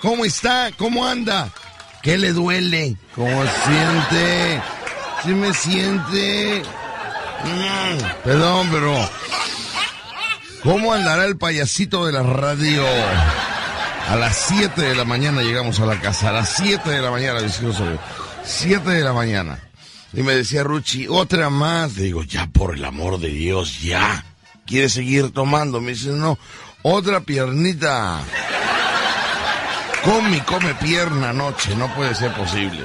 ¿Cómo está? ¿Cómo anda? ¿Qué le duele? ¿Cómo siente? ¿Sí me siente? Mm, perdón, pero... ¿Cómo andará el payasito de la radio? A las 7 de la mañana llegamos a la casa. A las 7 de la mañana, 7 de la mañana. Y me decía Ruchi, otra más. Le digo, ya por el amor de Dios, ya. ¿Quiere seguir tomando? Me dice, no, otra piernita. Come come pierna anoche, no puede ser posible.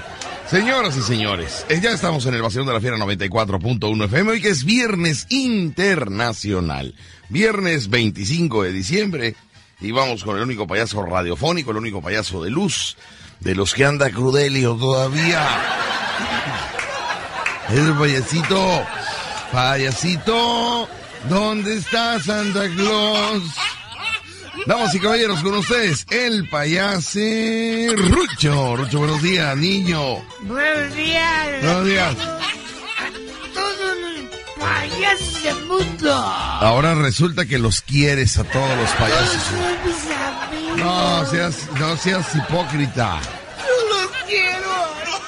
Señoras y señores, eh, ya estamos en el Vacío de la Fiera 94.1 FM, hoy que es Viernes Internacional. Viernes 25 de diciembre, y vamos con el único payaso radiofónico, el único payaso de luz, de los que anda Crudelio todavía. El payasito, payasito, ¿dónde está Santa Claus? Damas y caballeros, con ustedes, el payase Rucho. Rucho, buenos días, niño. Buenos días. Buenos días. A todos los payasos del mundo. Ahora resulta que los quieres a todos los Todos payasos. son mis amigos. No seas, no seas hipócrita. Yo los quiero a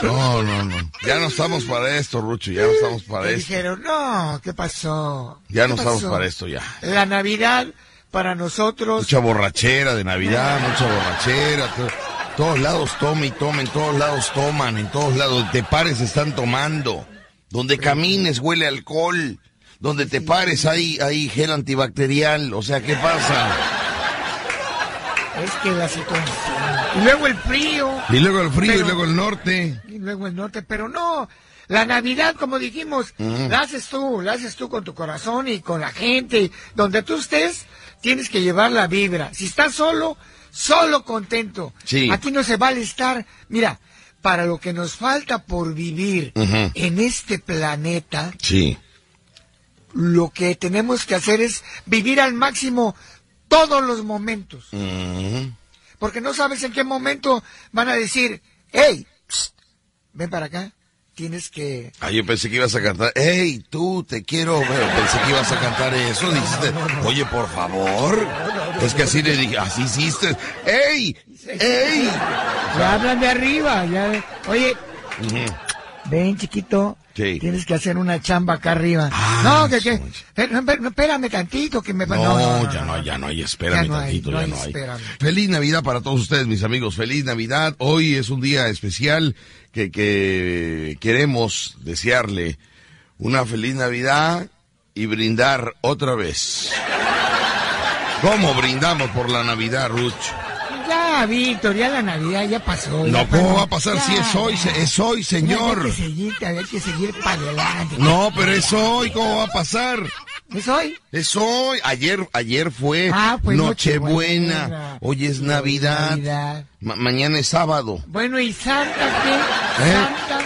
todos. No, no, no. Ya no estamos para esto, Rucho. Ya no estamos para esto. dijeron, no, ¿qué pasó? Ya ¿Qué no estamos para esto ya. La Navidad para nosotros. Mucha borrachera de Navidad, mucha borrachera. to- todos lados toma y toma, en todos lados toman, en todos lados. Te pares están tomando. Donde camines huele alcohol. Donde te pares hay, hay gel antibacterial. O sea, ¿qué pasa? Es que la situación. Y luego el frío. Y luego el frío, y luego el norte. Y luego el norte, pero no. La Navidad, como dijimos, la haces tú, la haces tú con tu corazón y con la gente. Donde tú estés, tienes que llevar la vibra. Si estás solo, solo contento. Sí. Aquí no se vale estar, mira, para lo que nos falta por vivir en este planeta, Sí. lo que tenemos que hacer es vivir al máximo todos los momentos. Ujú. Porque no sabes en qué momento van a decir, hey, psst, ven para acá, tienes que... Ah, yo pensé que ibas a cantar, hey, tú, te quiero, Bueno, pensé que ibas a cantar eso, dijiste, oye, por favor, es que así le dije, así hiciste, hey, hey. Ya hablan de arriba, ya... Oye, ven chiquito, Sí. tienes que hacer una chamba acá arriba. Ah, no, que, que... espera- espérame tantito, que me... No, ya no, ya no hay, espérame Ya no hay, tantito, no ya no hay. espérame. Feliz Navidad para todos ustedes, mis amigos, feliz Navidad. Hoy es un día especial que, que queremos desearle una feliz Navidad y brindar otra vez. ¿Cómo brindamos por la Navidad, Ruch? Ya, Víctor, ya la Navidad ya pasó. ya No, ¿cómo va a pasar si Ya, es hoy? Es hoy, Hay señor. que seguir, hay que seguir para adelante. No, pero es hoy, ¿cómo va a pasar? ¿Es hoy? Es hoy. Ayer, ayer fue Ah, pues Nochebuena. Nochebuena. Hoy es Navidad. Navidad. Ma- mañana es sábado. Bueno, ¿y Santa qué? ¿Eh? Santa.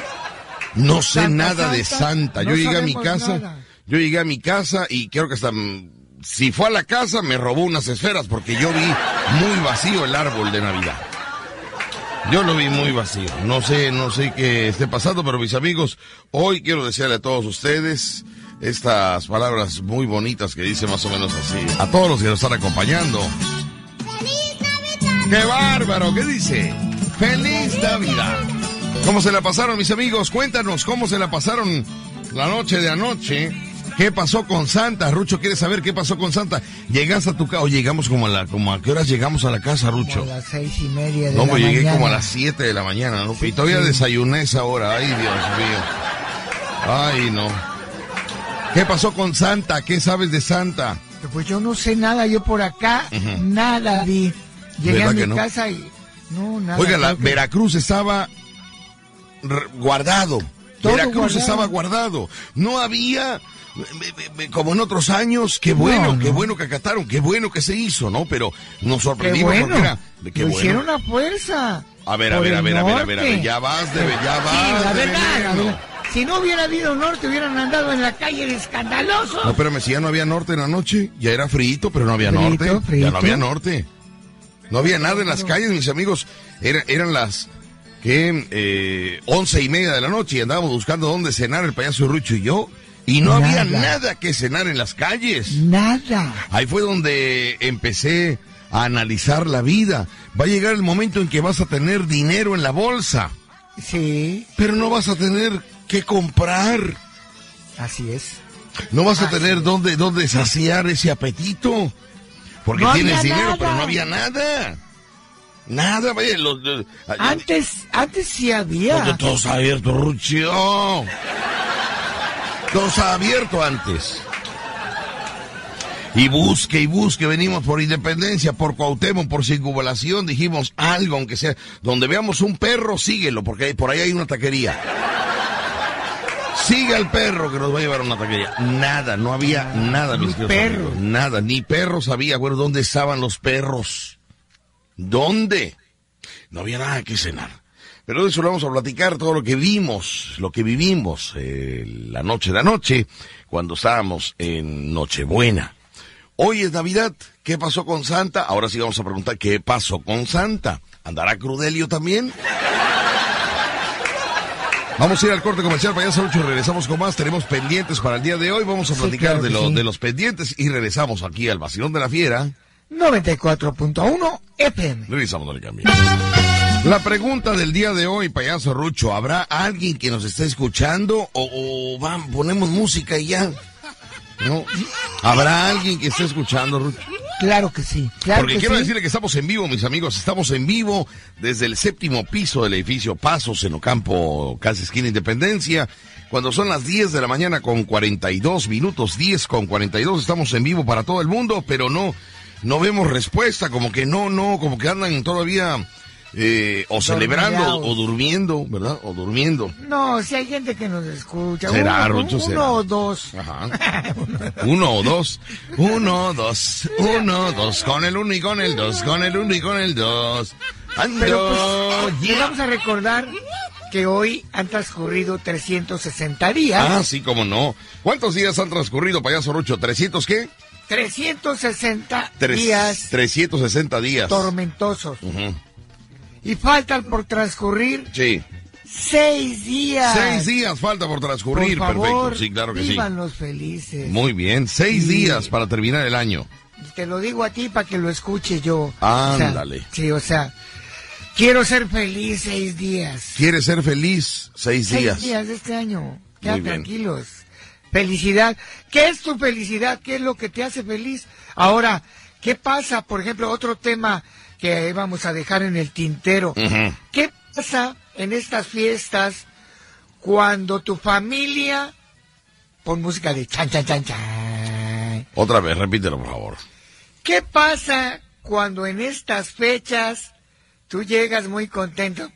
No sé Santa, nada de Santa, no Yo llegué a mi casa. nada. Yo llegué a mi casa y creo que hasta si fue a la casa me robó unas esferas porque yo vi muy vacío el árbol de Navidad. Yo lo vi muy vacío. No sé, no sé qué esté pasando, pero mis amigos, hoy quiero desearle a todos ustedes estas palabras muy bonitas que dice más o menos así. A todos los que nos están acompañando. ¡Qué bárbaro! ¿Qué dice? ¡Feliz Navidad! ¿Cómo se la pasaron, mis amigos? Cuéntanos cómo se la pasaron la noche de anoche. ¿Qué pasó con Santa? Rucho quiere saber qué pasó con Santa. Llegas a tu casa, o llegamos como a la, como a qué horas llegamos a la casa, Como Rucho. a las seis y media de No, la pues llegué mañana. como a las 7 de la mañana, ¿no? Sí, y todavía sí. desayuné esa hora. Ay, Dios mío. Ay, no. ¿Qué pasó con Santa? ¿Qué sabes de Santa? Pues yo no sé nada, yo por acá, nada vi. Llegué a ¿Verdad mi no? casa y... No, nada. Oiga, la que- Veracruz estaba guardado. Todo Veracruz guardado. estaba guardado. No había, eh, eh, como en otros años, qué bueno, No, qué no. bueno que acataron, qué bueno que se hizo, ¿no? Pero nos Qué sorprendimos bueno. porque era, qué Lo bueno. hicieron a fuerza. A ver, a ver, a ver, a ver, a ver, a ver, ya vas de, ya vas Sí, la de verdad, la. Si no hubiera habido norte, hubieran andado en la calle de escandaloso. No, espérame, si ya no había norte en la noche, ya era frito, pero no había Frito, norte. Ya frito. no había norte. No había nada en las calles, mis amigos. Era- eran las que eh, once y media de la noche y andábamos buscando dónde cenar el payaso Rucho y yo. Y no había Nada. que cenar en las calles. Nada. Ahí fue donde empecé a analizar la vida. Va a llegar el momento en que vas a tener dinero en la bolsa. Sí. Pero no vas a tener que comprar. Así es. No vas a tener dónde, dónde saciar ese apetito. Porque tienes dinero, pero no había nada. Nada, vaya, los, antes, antes sí había. Todo ha abierto, Rucho. Todo ha abierto antes. Y busque y busque, venimos por independencia, por Cuauhtémoc, por circunvalación, dijimos algo, aunque sea, donde veamos un perro, síguelo, porque por ahí hay una taquería. Sigue al perro que nos va a llevar a una taquería. Nada, no había nada, mis Ni perro. Nada, ni perros había, bueno, ¿dónde estaban los perros? ¿Dónde? No había nada que cenar. Pero de eso lo vamos a platicar, todo lo que vimos, lo que vivimos eh, la noche de anoche, cuando estábamos en Nochebuena. Hoy es Navidad. ¿Qué pasó con Santa? Ahora sí vamos a preguntar qué pasó con Santa. ¿Andará Crudelio también? Vamos a ir al corte comercial, payaso 8 y regresamos con más. Tenemos pendientes para el día de hoy. Vamos a platicar de, de los pendientes y regresamos aquí al Vacilón de la Fiera. 94.1 FM. Revisamos, el cambio. La pregunta del día de hoy, payaso Rucho, ¿habrá alguien que nos esté escuchando o, ponemos música y ya? ¿No? ¿Habrá alguien que esté escuchando, Rucho? Claro que sí. Claro Porque quiero decirle que estamos en vivo, mis amigos. Estamos en vivo desde el séptimo piso del edificio Pasos en Ocampo, casi esquina Independencia. Cuando son las 10 de la mañana con 42 minutos, 10 con 42, estamos en vivo para todo el mundo, pero no no vemos respuesta, como que no, no, como que andan todavía eh, o celebrando o durmiendo, ¿verdad? O durmiendo. No, si hay gente que nos escucha. Será, uno, uno o dos. Ajá. uno o dos. Uno, dos. Uno, dos. Con el uno y con el dos. Con el uno y con el dos. Pero pues, vamos a recordar que hoy han transcurrido 360 días. Ah, sí, cómo no. ¿Cuántos días han transcurrido, payaso Rocho? ¿300 qué? 360 días. 360 días. Tormentosos. Y faltan por transcurrir. Sí. Seis días. Seis días falta por transcurrir. Perfecto. Sí, claro que sí. los felices. Muy bien. Seis días para terminar el año. Te lo digo a ti para que lo escuche yo. Ándale. sí, o sea. Quiero ser feliz seis días. ¿Quieres ser feliz seis, días? Seis días de este año. Ya tranquilos. Felicidad. ¿Qué es tu felicidad? ¿Qué es lo que te hace feliz? Ahora, ¿qué pasa? Por ejemplo, otro tema que vamos a dejar en el tintero. ¿Qué pasa en estas fiestas cuando tu familia pon música de chan chan chan chan? Otra vez, repítelo, por favor. ¿Qué pasa cuando en estas fechas tú llegas muy contento?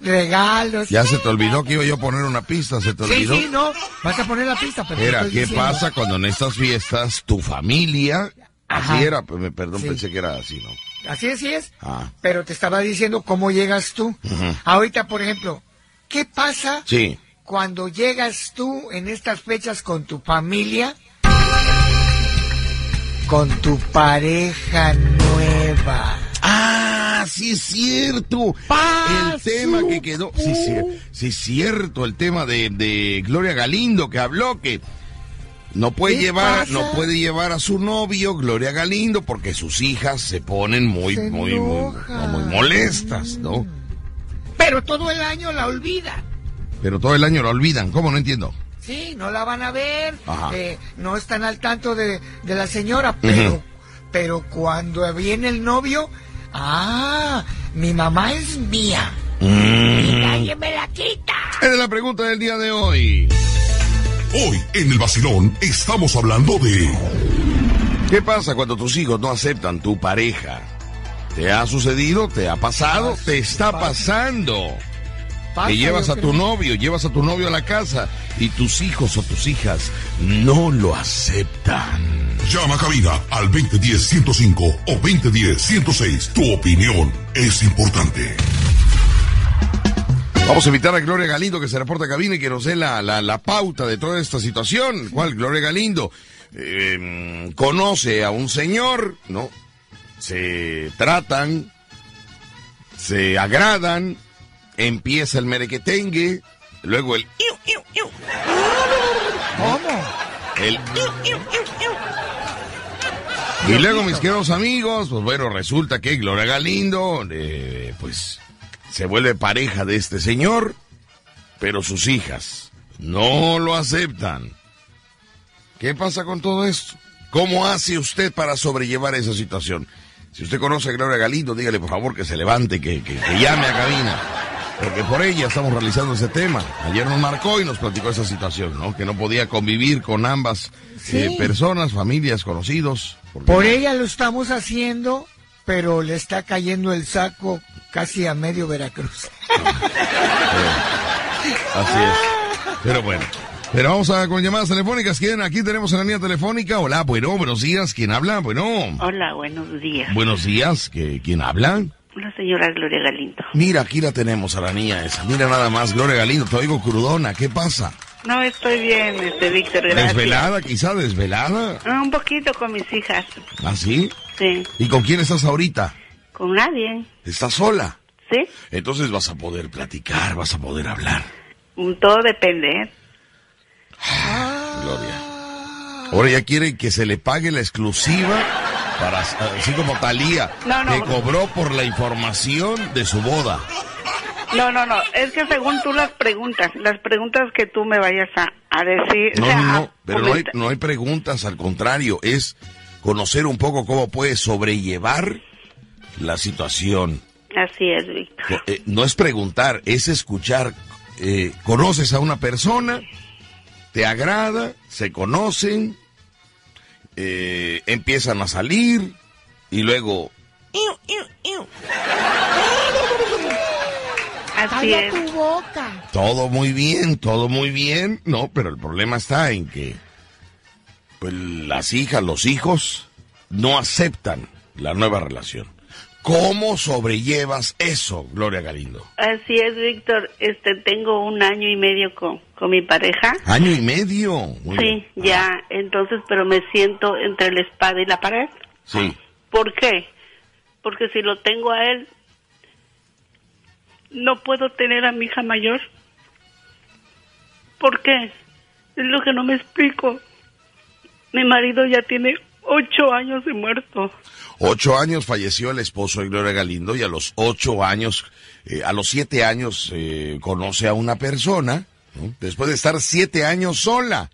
Regalos. Ya se te olvidó que iba yo a poner una pista, se te olvidó. Sí, sí, no, vas a poner la pista. Pero era, ¿qué pasa cuando en estas fiestas tu familia, así era, perdón, pensé que era así, ¿no? Así es, sí es. Ah. Pero te estaba diciendo cómo llegas tú. Ahorita, por ejemplo, ¿qué pasa sí. cuando llegas tú en estas fechas con tu familia? Con tu pareja nueva. Ah, sí es cierto. El tema que quedó. Sí, sí, sí es cierto. El tema de, Gloria Galindo que habló que no puede llevar, no puede llevar a su novio Gloria Galindo porque sus hijas se ponen muy, muy, muy, muy, molestas, ¿no? Pero todo el año la olvida. Pero todo el año la olvidan. ¿Cómo? No entiendo. Sí, no la van a ver. Eh, no están al tanto de, la señora, pero, pero cuando viene el novio Ah, mi mamá es mía. Mm. Y nadie me la quita. Es la pregunta del día de hoy. Hoy en el vacilón estamos hablando de... ¿Qué pasa cuando tus hijos no aceptan tu pareja? ¿Te ha sucedido? ¿Te ha pasado? ¿Te está pasando? que llevas a tu novio, llevas a tu novio a la casa y tus hijos o tus hijas no lo aceptan. Llama a cabina al 2010-105 o 2010-106. Tu opinión es importante. Vamos a invitar a Gloria Galindo que se reporta a cabina y que nos dé la, la, pauta de toda esta situación. ¿Cuál? Gloria Galindo em, conoce a un señor, ¿no? Se tratan, se agradan, empieza el merequetengue, luego el... ¿Cómo? El... Y luego, mis queridos amigos, pues bueno, resulta que Gloria Galindo, eh, pues, se vuelve pareja de este señor, pero sus hijas no lo aceptan. ¿Qué pasa con todo esto? ¿Cómo hace usted para sobrellevar esa situación? Si usted conoce a Gloria Galindo, dígale por favor que se levante, que, que, llame a cabina. Porque por ella estamos realizando ese tema. Ayer nos marcó y nos platicó esa situación, ¿no? Que no podía convivir con ambas eh, personas, familias, conocidos. Por ella lo estamos haciendo, pero le está cayendo el saco casi a medio Veracruz. así es. Pero bueno. Pero vamos a con llamadas telefónicas. ¿Quién? Aquí tenemos en la línea telefónica. Hola, bueno, buenos días. ¿Quién habla? Bueno. Hola, buenos días. Buenos días. ¿Quién habla? La señora Gloria Galindo. Mira, aquí la tenemos a la niña esa. Mira nada más, Gloria Galindo. Te oigo crudona. ¿Qué pasa? No, estoy bien, este Víctor, gracias. ¿Desvelada, quizá desvelada? Ah, un poquito con mis hijas. ¿Ah, sí? Sí. ¿Y con quién estás ahorita? Con nadie. ¿Estás sola? Sí. Entonces vas a poder platicar, vas a poder hablar. Mm, todo depende, ¿eh? Gloria. Ahora ya quiere que se le pague la exclusiva para así como Talía que cobró por la información de su boda. No, no, no, es que según tú las preguntas, las preguntas que tú me vayas a, decir. No, no, no, pero no hay, no hay preguntas, al contrario, es conocer un poco cómo puedes sobrellevar la situación. Así es, Víctor. Eh, no es preguntar, es escuchar. Eh, conoces a una persona te agrada, se conocen, eh, empiezan a salir y luego... Así es. tu boca. Todo muy bien, todo muy bien. No, pero el problema está en que pues, las hijas, los hijos no aceptan la nueva relación. ¿Cómo sobrellevas eso, Gloria Galindo? Así es, Víctor. Este, tengo un año y medio con, con mi pareja. ¿Año y medio? sí, ya. Entonces, pero me siento entre la espada y la pared. Sí. ¿Por qué? Porque si lo tengo a él, no puedo tener a mi hija mayor. ¿Por qué? Es lo que no me explico. Mi marido ya tiene ocho años de muerto. Ocho años falleció el esposo de Gloria Galindo y a los ocho años, eh, a los siete años eh, conoce a una persona, después de estar siete años sola.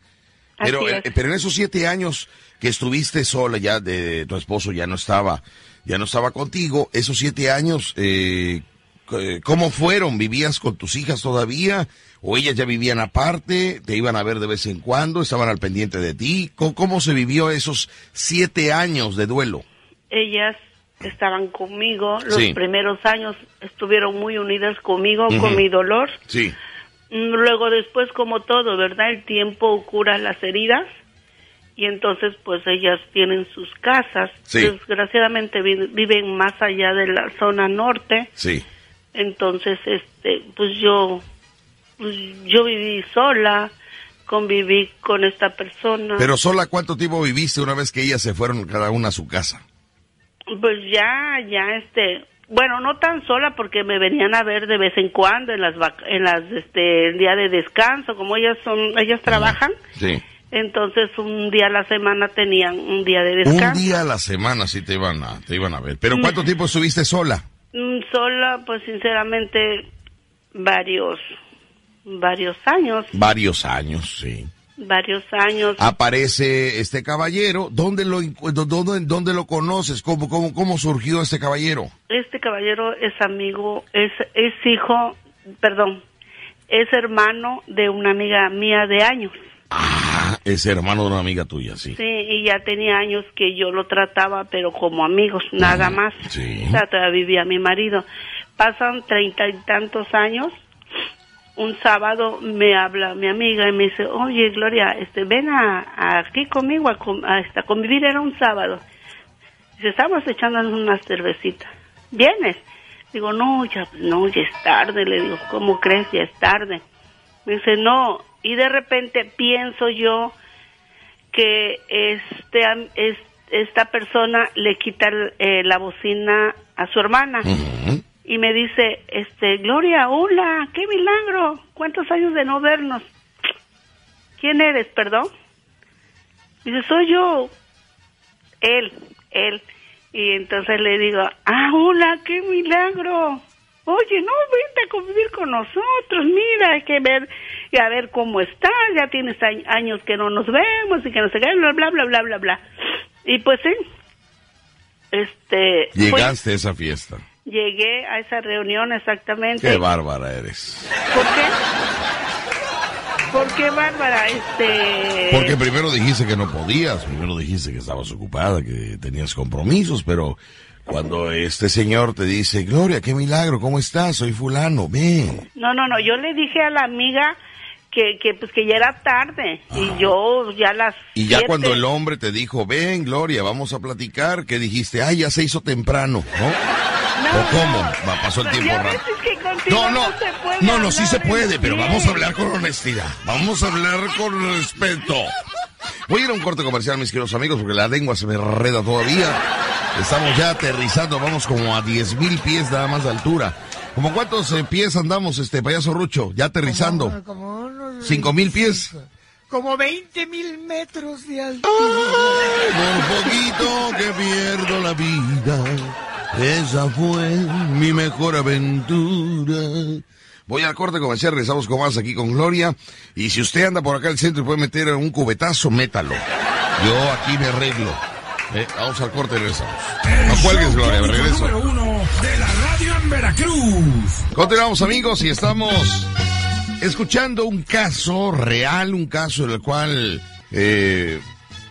Pero, eh, pero en esos siete años que estuviste sola ya, de, tu esposo ya no estaba, ya no estaba contigo, esos siete años, ¿cómo fueron? ¿Vivías con tus hijas todavía? ¿O ellas ya vivían aparte? ¿Te iban a ver de vez en cuando? ¿Estaban al pendiente de ti? cómo se vivió esos siete años de duelo? ellas estaban conmigo. Los primeros años estuvieron muy unidas conmigo, con mi dolor. Sí. Luego después, como todo, ¿verdad? El tiempo cura las heridas y entonces pues ellas tienen sus casas. Desgraciadamente viven más allá de la zona norte. Sí. Entonces, este, pues yo, pues yo viví sola, conviví con esta persona. Pero sola, ¿cuánto tiempo viviste una vez que ellas se fueron cada una a su casa? Pues ya, ya, este, bueno, no tan sola porque me venían a ver de vez en cuando en las, en las, este, el día de descanso, como ellas son, ellas trabajan. Sí. Entonces un día a la semana tenían un día de descanso. Un día a la semana sí te iban a, te iban a ver. Pero ¿cuánto mm. tiempo estuviste sola? Mm, sola, pues sinceramente, varios, varios años. Varios años, sí varios años. Aparece este caballero. ¿Dónde lo, dónde, dónde lo conoces? ¿Cómo, cómo, ¿Cómo surgió este caballero? Este caballero es amigo, es, es hijo, perdón, es hermano de una amiga mía de años. Ah, es hermano de una amiga tuya, sí. Sí, y ya tenía años que yo lo trataba, pero como amigos, nada más. Sí. O sea, todavía vivía mi marido. Pasan treinta y tantos años un sábado me habla mi amiga y me dice, oye Gloria, este, ven a, aquí conmigo a, a, convivir, era un sábado. Dice, estamos echándonos una cervecita. ¿Vienes? Digo, no, ya, no, ya es tarde. Le digo, ¿cómo crees? Ya es tarde. Me dice, no. Y de repente pienso yo que este, es, esta persona le quita eh, la bocina a su hermana y me dice, este, Gloria, hola, qué milagro, cuántos años de no vernos. ¿Quién eres, perdón? Dice, soy yo, él, él. Y entonces le digo, ah, hola, qué milagro. Oye, no, vente a convivir con nosotros, mira, hay que ver, y a ver cómo estás, ya tienes años que no nos vemos y que no sé qué, bla, bla, bla, bla, bla, bla. Y pues sí, este... Llegaste a esa fiesta. Llegué a esa reunión exactamente. Qué bárbara eres. ¿Por qué? ¿Por qué, Bárbara? Este... Porque primero dijiste que no podías, primero dijiste que estabas ocupada, que tenías compromisos, pero cuando este señor te dice, Gloria, qué milagro, ¿cómo estás? Soy fulano, ven. No, no, no, yo le dije a la amiga que, que pues que ya era tarde y yo ya las y ya cuando el hombre te dijo ven Gloria vamos a platicar ¿qué dijiste ay ya se hizo temprano no, o cómo va pasó el tiempo rápido no no no no sí se puede pero vamos a hablar con honestidad vamos a hablar con respeto voy a ir a un corte comercial mis queridos amigos porque la lengua se me reda todavía estamos ya aterrizando vamos como a 10 mil pies nada más de altura ¿Como cuántos eh, pies andamos, este payaso Rucho? Ya aterrizando. Como, ¿Cinco mil pies? Como 20 mil metros de altura. por poquito que pierdo la vida. Esa fue mi mejor aventura. Voy al corte comercial, regresamos con más aquí con Gloria. Y si usted anda por acá al centro y puede meter un cubetazo, métalo. Yo aquí me arreglo. Eh, vamos al corte y regresamos. No cuelgues, Gloria, me regreso. Número uno de la radio en Veracruz. Continuamos, amigos, y estamos escuchando un caso real, un caso en el cual eh,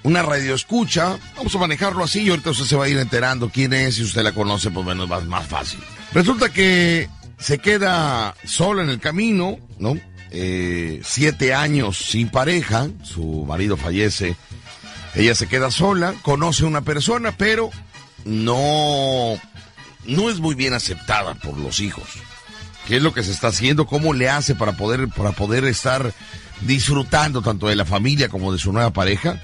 una radio escucha. Vamos a manejarlo así y ahorita usted se va a ir enterando quién es. Si usted la conoce, pues menos más, más fácil. Resulta que se queda sola en el camino, ¿no? Eh, siete años sin pareja, su marido fallece ella se queda sola, conoce a una persona, pero no, no es muy bien aceptada por los hijos. ¿Qué es lo que se está haciendo? ¿Cómo le hace para poder, para poder estar disfrutando tanto de la familia como de su nueva pareja?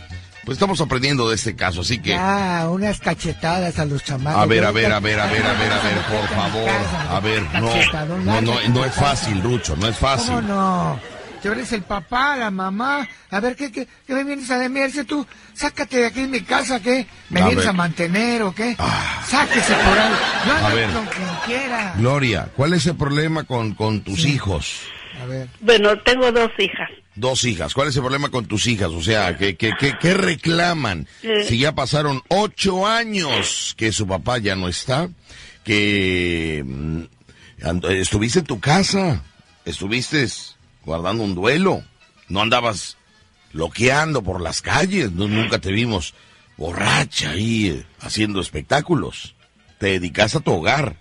Pues estamos aprendiendo de este caso, así que... Ah, unas cachetadas a los chamacos. A ver, a ver, a ver, a ver, a ver, a ver, por favor. A ver, no, no, no, no es fácil, Rucho, no es fácil. ¿Cómo no? Tú eres el papá, la mamá. A ver, ¿qué, qué, qué me vienes a demirse tú? Sácate de aquí de mi casa, ¿qué? ¿Me vienes a mantener o qué? Ah. Sáquese por ahí. a ver. con quien quiera. Gloria, ¿cuál es el problema con, con tus hijos? A ver. Bueno, tengo dos hijas. Dos hijas. ¿Cuál es el problema con tus hijas? O sea, ¿qué, qué, qué, qué reclaman? Si ya pasaron ocho años que su papá ya no está, que mm, estuviste en tu casa, estuviste guardando un duelo. No andabas loqueando por las calles, nunca te vimos borracha ahí eh, haciendo espectáculos. Te dedicas a tu hogar.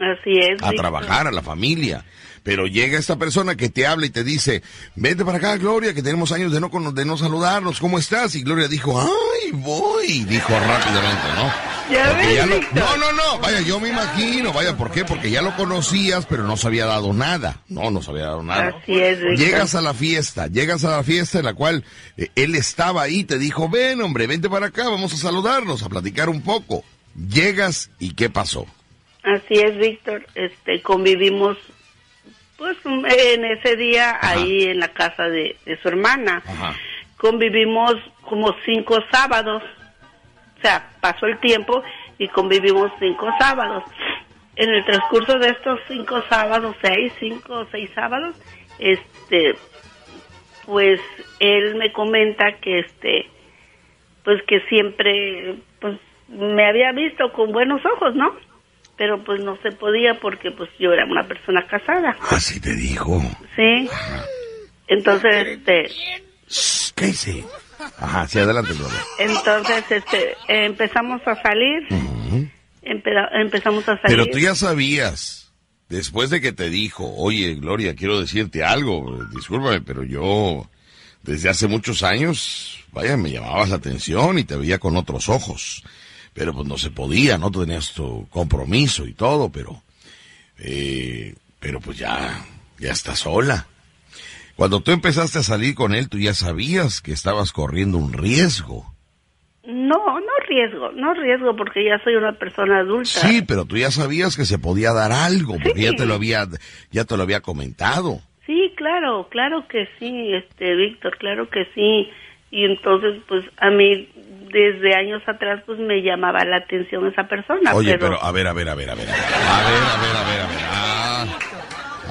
Así es. A trabajar, a la familia. Pero llega esta persona que te habla y te dice, vete para acá, Gloria, que tenemos años de no, de no saludarnos, ¿cómo estás? Y Gloria dijo, ay, voy, dijo rápidamente, ¿no? ¿Ya no, no, no, vaya, yo me imagino, vaya, ¿por qué? Porque ya lo conocías, pero no se había dado nada. No, no se había dado nada. Así es. Llegas a la fiesta, llegas a la fiesta en la cual eh, él estaba ahí, te dijo, ven, hombre, vente para acá, vamos a saludarnos, a platicar un poco. Llegas y ¿qué pasó? Así es, Víctor. Este, convivimos, pues, en ese día ahí en la casa de, su hermana. Convivimos como cinco sábados. O sea, pasó el tiempo y convivimos cinco sábados. En el transcurso de estos cinco sábados, seis, cinco o seis sábados, este, pues él me comenta que este, pues que siempre, pues me había visto con buenos ojos, ¿no? Pero pues no se podía porque pues yo era una persona casada. Así te dijo. Sí. Entonces, este... ¿Qué hice? Ajá, sí, adelante, Entonces, este, empezamos a salir. empezamos a salir. Pero tú ya sabías, después de que te dijo, oye, Gloria, quiero decirte algo, discúlpame, pero yo, desde hace muchos años, vaya, me llamabas la atención y te veía con otros ojos. Pero pues no se podía, ¿no? Tú tenías tu compromiso y todo, pero, eh, pero pues ya, ya estás sola. Cuando tú empezaste a salir con él, tú ya sabías que estabas corriendo un riesgo. No, no riesgo, no riesgo porque ya soy una persona adulta. Sí, pero tú ya sabías que se podía dar algo, porque ya te lo había ya te lo había comentado. Sí, claro, claro que sí, este Víctor, claro que sí. Y entonces pues a mí desde años atrás pues me llamaba la atención esa persona. Oye, pero, a ver, a ver, a ver, a ver. A ver, a ver, a ver, a ver. Ah,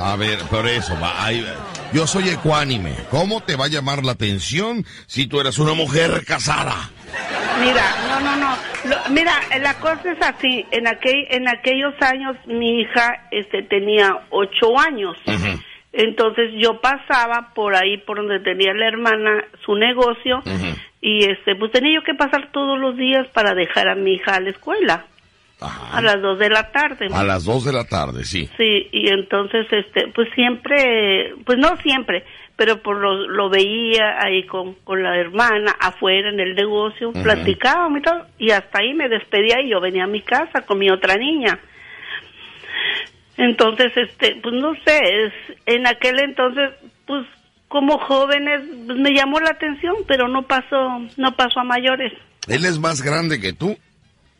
a ver, por eso, va, ahí, yo soy ecuánime. ¿Cómo te va a llamar la atención si tú eres una mujer casada? Mira, no, no, no. mira, la cosa es así. En aquel, en aquellos años mi hija, este, tenía ocho años. Entonces yo pasaba por ahí por donde tenía la hermana su negocio y este pues tenía yo que pasar todos los días para dejar a mi hija a la escuela. A las dos de la tarde. A las dos de la tarde, sí. Sí, y entonces este pues siempre, pues no siempre, pero por lo, lo veía ahí con, con la hermana afuera en el negocio, platicábamos y todo, y hasta ahí me despedía y yo venía a mi casa con mi otra niña. Entonces, este, pues no sé, es, en aquel entonces, pues como jóvenes, pues, me llamó la atención, pero no pasó, no pasó a mayores. ¿Él es más grande que tú?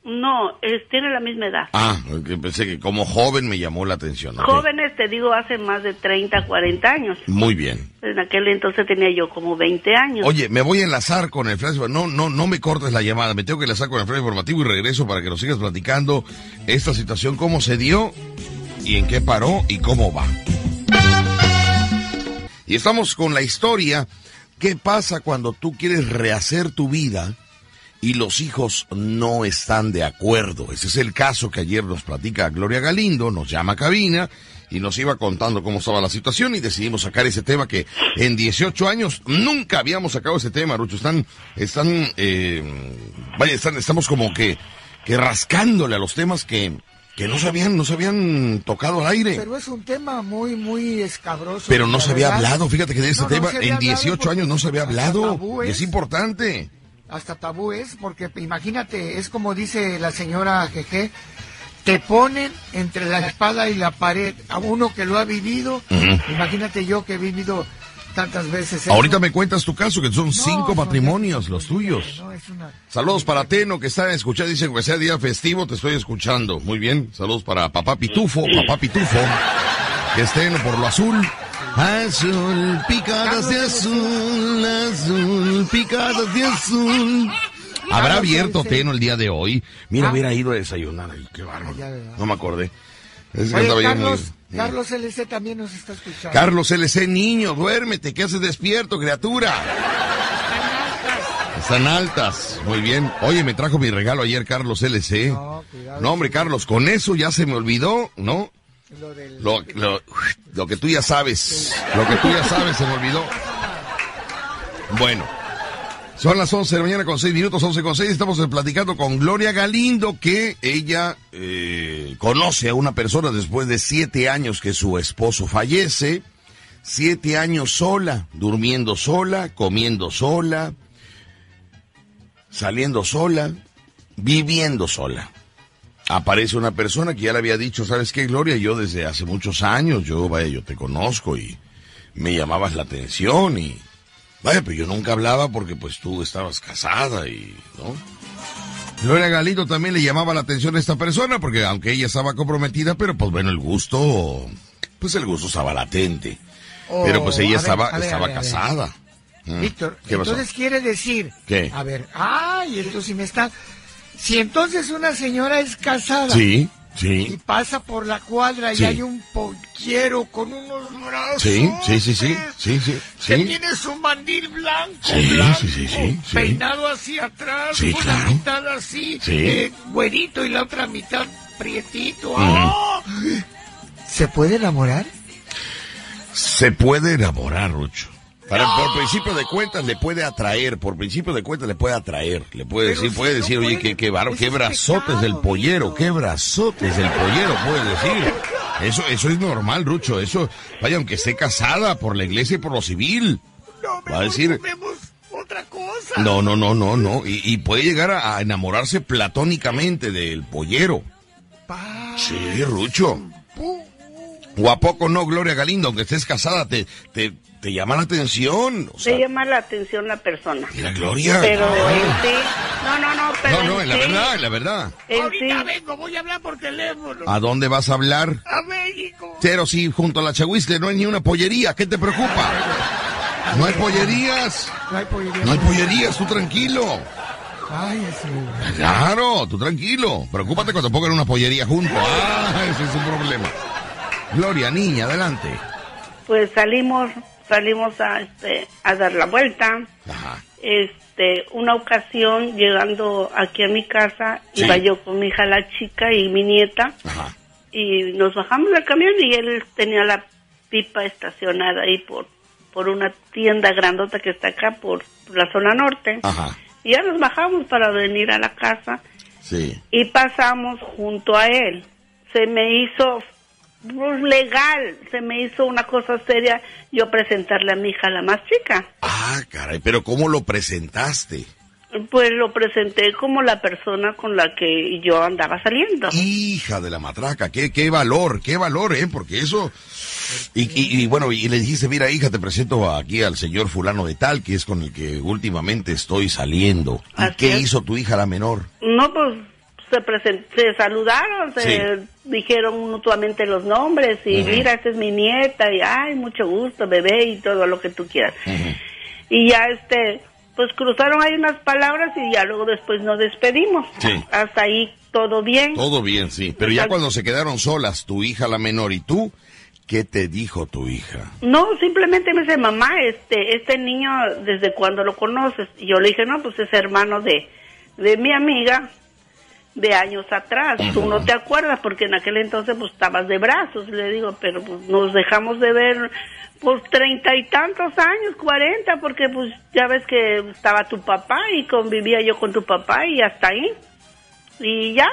No, es, tiene la misma edad. Ah, pensé que como joven me llamó la atención. Jóvenes, te digo, hace más de 30, 40 años. Muy bien. En aquel entonces tenía yo como 20 años. Oye, me voy a enlazar con el flash. No, no, no me cortes la llamada. Me tengo que enlazar con el flash informativo y regreso para que nos sigas platicando esta situación, cómo se dio y en qué paró y cómo va. Y estamos con la historia. ¿Qué pasa cuando tú quieres rehacer tu vida y los hijos no están de acuerdo? Ese es el caso que ayer nos platica Gloria Galindo, nos llama a cabina y nos iba contando cómo estaba la situación y decidimos sacar ese tema que en 18 años nunca habíamos sacado ese tema, Rucho. Están, están, eh, vaya, están, estamos como que, que rascándole a los temas que, que no se habían, no se habían tocado al aire. Pero es un tema muy, muy escabroso. Pero no se había hablado, fíjate que de este tema en 18 años no se había hablado. Es, importante. Hasta tabú es, porque imagínate, es como dice la señora Jeje, te ponen entre la espada y la pared a uno que lo ha vivido. Imagínate yo que he vivido tantas veces. Ahorita me cuentas tu caso, que son cinco matrimonios los tuyos. Saludos para Teno, que está escuchando, dice que sea día festivo, te estoy escuchando. Muy bien, saludos para papá Pitufo, papá Pitufo, que estén por lo azul. Azul, picadas de azul, azul, picadas de azul. ¿Habrá abierto Teno el día de hoy? Mira, ah. hubiera ido a desayunar. Ay, qué bárbaro. No me acordé. Carlos, Carlos LC también nos está escuchando. Carlos LC, niño, duérmete, ¿qué haces despierto, criatura? Están altas, muy bien. Oye, me trajo mi regalo ayer Carlos LC. No, cuidado. No, hombre, Carlos, con eso ya se me olvidó, ¿no? Lo, del... lo, lo que tú ya sabes, lo que tú ya sabes se me olvidó. Bueno, son las 11 de la mañana con 6 minutos, 11 con 6. Estamos platicando con Gloria Galindo, que ella eh, conoce a una persona después de siete años que su esposo fallece. Siete años sola, durmiendo sola, comiendo sola, saliendo sola, viviendo sola. Aparece una persona que ya le había dicho, ¿sabes qué, Gloria? Yo desde hace muchos años, yo, vaya, yo te conozco y me llamabas la atención y Vaya, pero yo nunca hablaba porque pues tú estabas casada y, ¿no? Gloria Galito también le llamaba la atención a esta persona porque aunque ella estaba comprometida, pero pues bueno, el gusto, pues el gusto estaba latente. pero pues ella estaba, estaba casada. Víctor, entonces quiere decir, ¿Qué? a ver, ay, entonces si me está, si entonces una señora es casada. Sí. Sí. Y pasa por la cuadra y hay un pollero con unos brazos. Sí, sí, sí, sí, sí, sí. Que tiene su mandil blanco, sí, sí, sí, sí, peinado hacia atrás, sí, una mitad así, eh, güerito y la otra mitad prietito. ¡Ah! ¿Se puede enamorar? Se puede enamorar, Rucho por principio de cuentas le puede atraer, por principio de cuentas le puede atraer, le puede decir, puede decir, oye, qué, qué, qué brazotes del pollero, qué brazotes del pollero, puede decir. Eso, eso es normal, Rucho, eso, vaya, aunque esté casada por la iglesia y por lo civil. No, va a decir. Otra cosa. No, no, no, no, no. Y, puede llegar a, enamorarse platónicamente del pollero. Sí, Rucho. ¿O a poco no, Gloria Galindo, aunque estés casada, te, te, te llama la atención? te llama la atención la persona. Mira, Gloria. Pero en sí, no, no, no, pero No, no, en, la verdad, en la verdad. Ahorita vengo, voy a hablar por teléfono. ¿A dónde vas a hablar? A México. Pero si junto a la Chahuistle no hay ni una pollería, ¿qué te preocupa? No hay pollerías. No hay pollerías. No hay pollerías, tú tranquilo. Ay, eso. Claro, tú tranquilo. Preocúpate cuando pongan una pollería juntos. Ah, ese es un problema. Gloria, niña, adelante. Pues salimos, salimos a, este, a dar la vuelta. Ajá. Este, una ocasión llegando aquí a mi casa, Sí. iba yo con mi hija la chica y mi nieta. Ajá. y nos bajamos del camión y él tenía la pipa estacionada ahí por por una tienda grandota que está acá por la zona norte Ajá. y ya nos bajamos para venir a la casa Sí. y pasamos junto a él se me hizo pues, legal se me hizo una cosa seria yo presentarle a mi hija la más chica Ah, caray, pero ¿cómo lo presentaste? pues lo presenté como la persona con la que yo andaba saliendo Hija de la matraca, qué, qué valor, qué valor, ¿eh? Porque eso... Y, y- y bueno, y le dijiste, mira hija, te presento aquí al señor fulano de tal, que es con el que últimamente estoy saliendo. ¿Y Así qué es. hizo tu hija la menor? No, pues se, se saludaron, se Sí. dijeron mutuamente los nombres y mira, esta es mi nieta y ay, mucho gusto, bebé y todo lo que tú quieras. Y ya este, pues cruzaron ahí unas palabras y ya luego después nos despedimos. Sí. Hasta ahí todo bien. Todo bien, sí. Pero ya cuando se quedaron solas, tu hija la menor y tú, ¿qué te dijo tu hija? No, simplemente me dice, mamá, este, este niño, ¿desde cuándo lo conoces? Y yo le dije, no, pues es hermano de, de mi amiga de años atrás. Tú no te acuerdas porque en aquel entonces pues estabas de brazos. Le digo, pero pues nos dejamos de ver por treinta y tantos años, cuarenta, porque pues ya ves que estaba tu papá y convivía yo con tu papá y hasta ahí. Y ya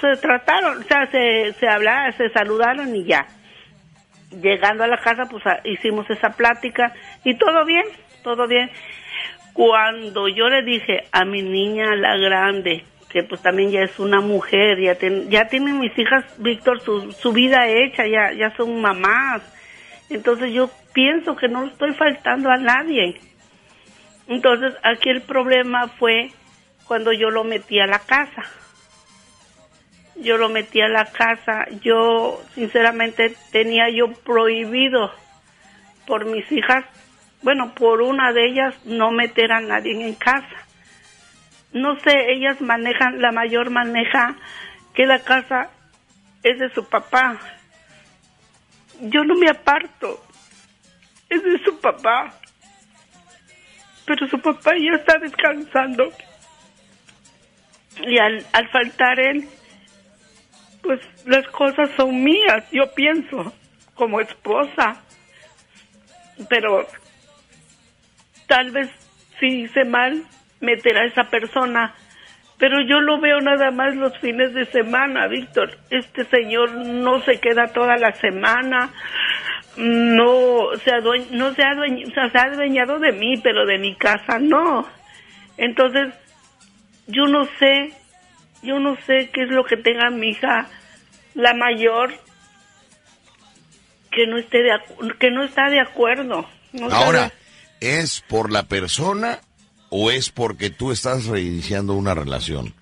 se trataron, o sea, se, se hablaron, se saludaron y ya llegando a la casa, pues a- hicimos esa plática y todo bien, todo bien. Cuando yo le dije a mi niña, la grande, que pues también ya es una mujer, ya, ya tienen mis hijas, Víctor, su, su vida hecha, ya, ya son mamás. Entonces yo pienso que no estoy faltando a nadie. Entonces aquí el problema fue cuando yo lo metí a la casa yo lo metí a la casa, yo sinceramente tenía yo prohibido por mis hijas, bueno, por una de ellas no meter a nadie en casa. No sé, ellas manejan, la mayor maneja que la casa es de su papá. Yo no me aparto, es de su papá. Pero su papá ya está descansando. Y al, al faltar él, pues las cosas son mías, yo pienso, como esposa. Pero tal vez si hice mal, meter a esa persona. Pero yo lo veo nada más los fines de semana, Víctor. Este señor no se queda toda la semana, no se, adue- no se, ha, adueñ- o sea, se ha adueñado de mí, pero de mi casa no. Entonces, yo no sé, yo no sé qué es lo que tenga mi hija, la mayor, que no esté de que no está de acuerdo. No Ahora, sabe- ¿es por la persona o es porque tú estás reiniciando una relación?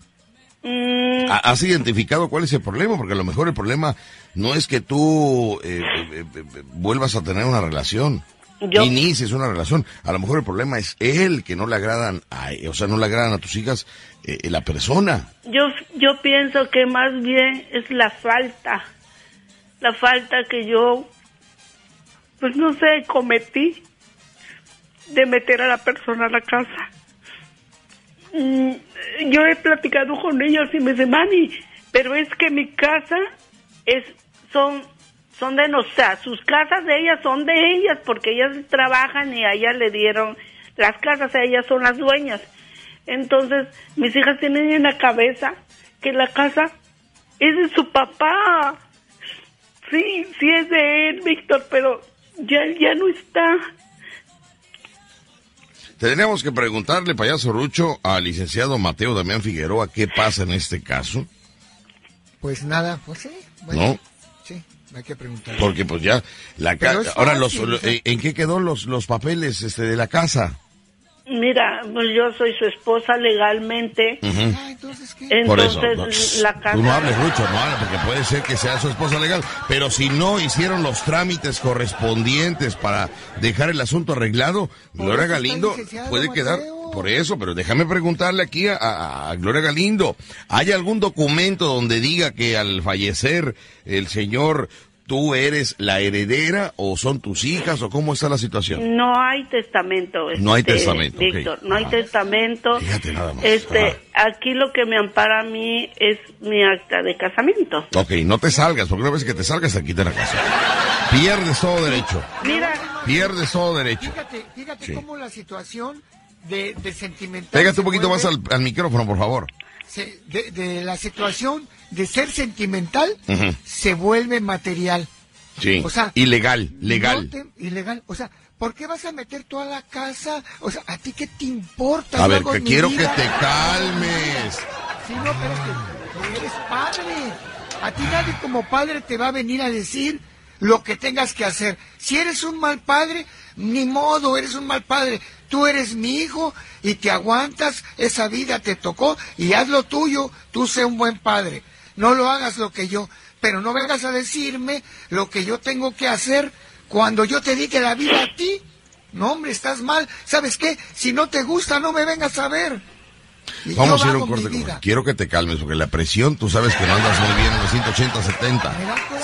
Mm, ¿Ha- ¿Has identificado cuál es el problema? Porque a lo mejor el problema no es que tú eh, eh, eh, eh, vuelvas a tener una relación. Yo- Inicies una relación. A lo mejor el problema es él, que no le agradan, a, o sea, no le agradan a tus hijas eh, la persona. yo, yo pienso que más bien es la falta, la falta que yo, pues no sé, cometí de meter a la persona a la casa. Mm, yo he platicado con ellos y me dicen, mami, pero es que mi casa es, son, son de nosotros, sea, sus casas de ellas son de ellas porque ellas trabajan y a ellas le dieron las casas, a ellas son las dueñas. Entonces, mis hijas tienen en la cabeza que la casa es de su papá. Sí, sí es de él, Víctor, pero ya, ya no está. Tendríamos que preguntarle, payaso Rucho, al licenciado Mateo Damián Figueroa qué pasa en este caso, Pues nada, pues sí. Bueno, ¿no? Sí, hay que preguntar. Porque pues ya la casa. Ahora los, fácil, lo- o sea. ¿en en qué quedó los los papeles este de la casa? Mira, pues yo soy su esposa legalmente. Ujú. Ah, entonces, Por eso, no, la casa... tú no hables mucho, no hables, porque puede ser que sea su esposa legal, pero si no hicieron los trámites correspondientes para dejar el asunto arreglado, Gloria Galindo puede quedar, Mateo. por eso, pero déjame preguntarle aquí a, Gloria Galindo, ¿hay algún documento donde diga que al fallecer el señor tú eres la heredera o son tus hijas o cómo está la situación? No hay testamento. no hay este, testamento. Víctor, no hay testamento. Fíjate nada más. Este, aquí lo que me ampara a mí es mi acta de casamiento. Ok, no te salgas, porque una vez que te salgas te la casa. Pierdes todo derecho. Mira. Pierdes todo derecho. Fíjate, fíjate cómo la situación de, de sentimental. Pégate un poquito más al, micrófono, por favor. De la situación de ser sentimental se vuelve material. Sí. O sea, ilegal, legal. ilegal. O sea, ¿por qué vas a meter toda la casa? O sea, ¿a ti qué te importa? A ver, que quiero que te calmes. Sí, no, pero que eres padre. A ti nadie como padre te va a venir a decir lo que tengas que hacer. Si eres un mal padre, ni modo, eres un mal padre. Tú eres mi hijo y te aguantas, esa vida te tocó y haz lo tuyo, tú sé un buen padre no lo hagas lo que yo, pero no vengas a decirme lo que yo tengo que hacer cuando yo te que la vida a ti. No, hombre, estás mal. ¿Sabes qué? Si no te gusta, no me vengas a ver. Vamos a ir a un corte. Quiero que te calmes, porque la presión, tú sabes que no andas muy bien en los 180-70.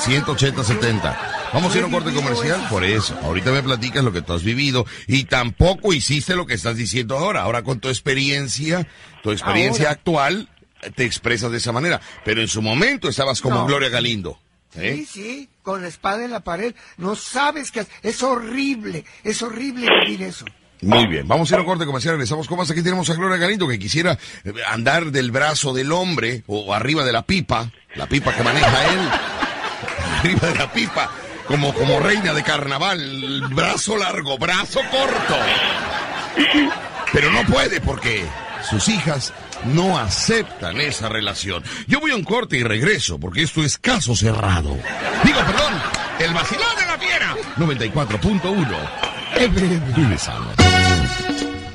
180-70. Vamos a ir a un corte comercial por eso. Ahorita me platicas lo que tú has vivido y tampoco hiciste lo que estás diciendo ahora. Ahora con tu experiencia, tu experiencia actual, te expresas de esa manera, pero en su momento estabas como Gloria Galindo. ¿eh? Sí, sí, con la espada en la pared. No sabes que es horrible, es horrible vivir eso. Muy bien, vamos a ir a un corte comercial, regresamos con más. Aquí tenemos a Gloria Galindo que quisiera eh, andar del brazo del hombre o arriba de la pipa, la pipa que maneja él, arriba de la pipa, como, como reina de carnaval, brazo largo, brazo corto. Pero no puede porque sus hijas no aceptan esa relación. Yo voy a un corte y regreso, porque esto es caso cerrado. Digo, perdón, el vacilón de la fiera. 94.1.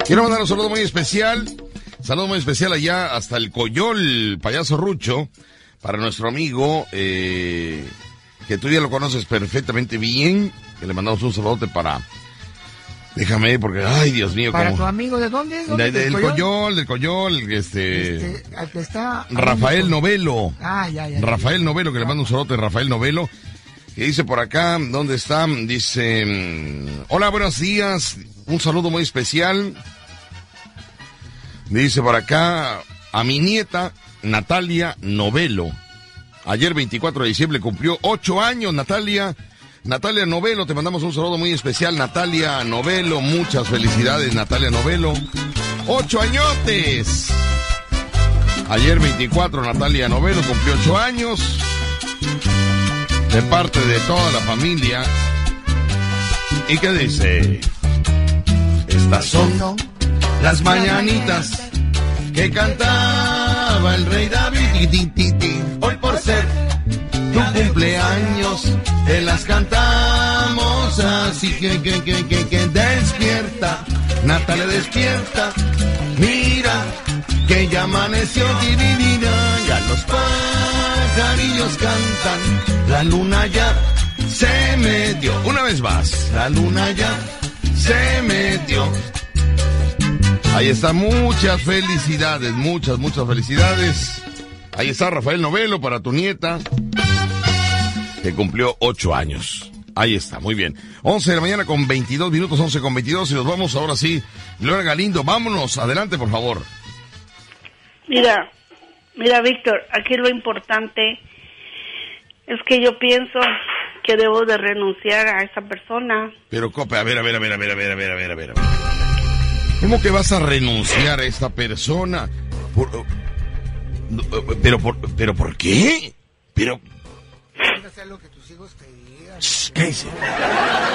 Quiero mandar un saludo muy especial. Saludo muy especial allá hasta el Coyol, payaso Rucho, para nuestro amigo, eh, que tú ya lo conoces perfectamente bien, que le mandamos un saludote para Déjame, porque, ay, Dios mío. ¿Para tu amigo de dónde? del Coyol? del Coyol, este... este que está... Rafael Novelo. Ah, ya, ya. Rafael Novelo, que le mando un saludo Rafael Novelo. Que dice por acá, ¿dónde está? Dice, mm, hola, buenos días. Un saludo muy especial. Dice por acá, a mi nieta, Natalia Novelo. Ayer 24 de diciembre cumplió ocho años, Natalia. Natalia Novelo, te mandamos un saludo muy especial. Natalia Novelo, muchas felicidades, Natalia Novelo. Ocho añotes. Ayer 24, Natalia Novelo cumplió ocho años. De parte de toda la familia. ¿Y qué dice? Estas son las mañanitas que cantaba el rey David. Hoy por ser tu cumpleaños te las cantamos así que que que que, que despierta Natalia despierta mira que ya amaneció divinina ya los pajarillos cantan la luna ya se metió una vez más la luna ya se metió ahí está muchas felicidades muchas muchas felicidades ahí está Rafael Novelo para tu nieta que cumplió ocho años. Ahí está, muy bien. 11 de la mañana con 22 minutos, 11 con 22 y nos vamos ahora sí. Gloria Galindo, vámonos, adelante por favor. Mira, mira Víctor, aquí lo importante es que yo pienso que debo de renunciar a esa persona. Pero, Cope, a ver, a ver, a ver, a ver, a ver, a ver, a ver, a ver. ¿Cómo que vas a renunciar a esta persona? pero, por, pero, ¿por qué? Pero, digan. ¿Qué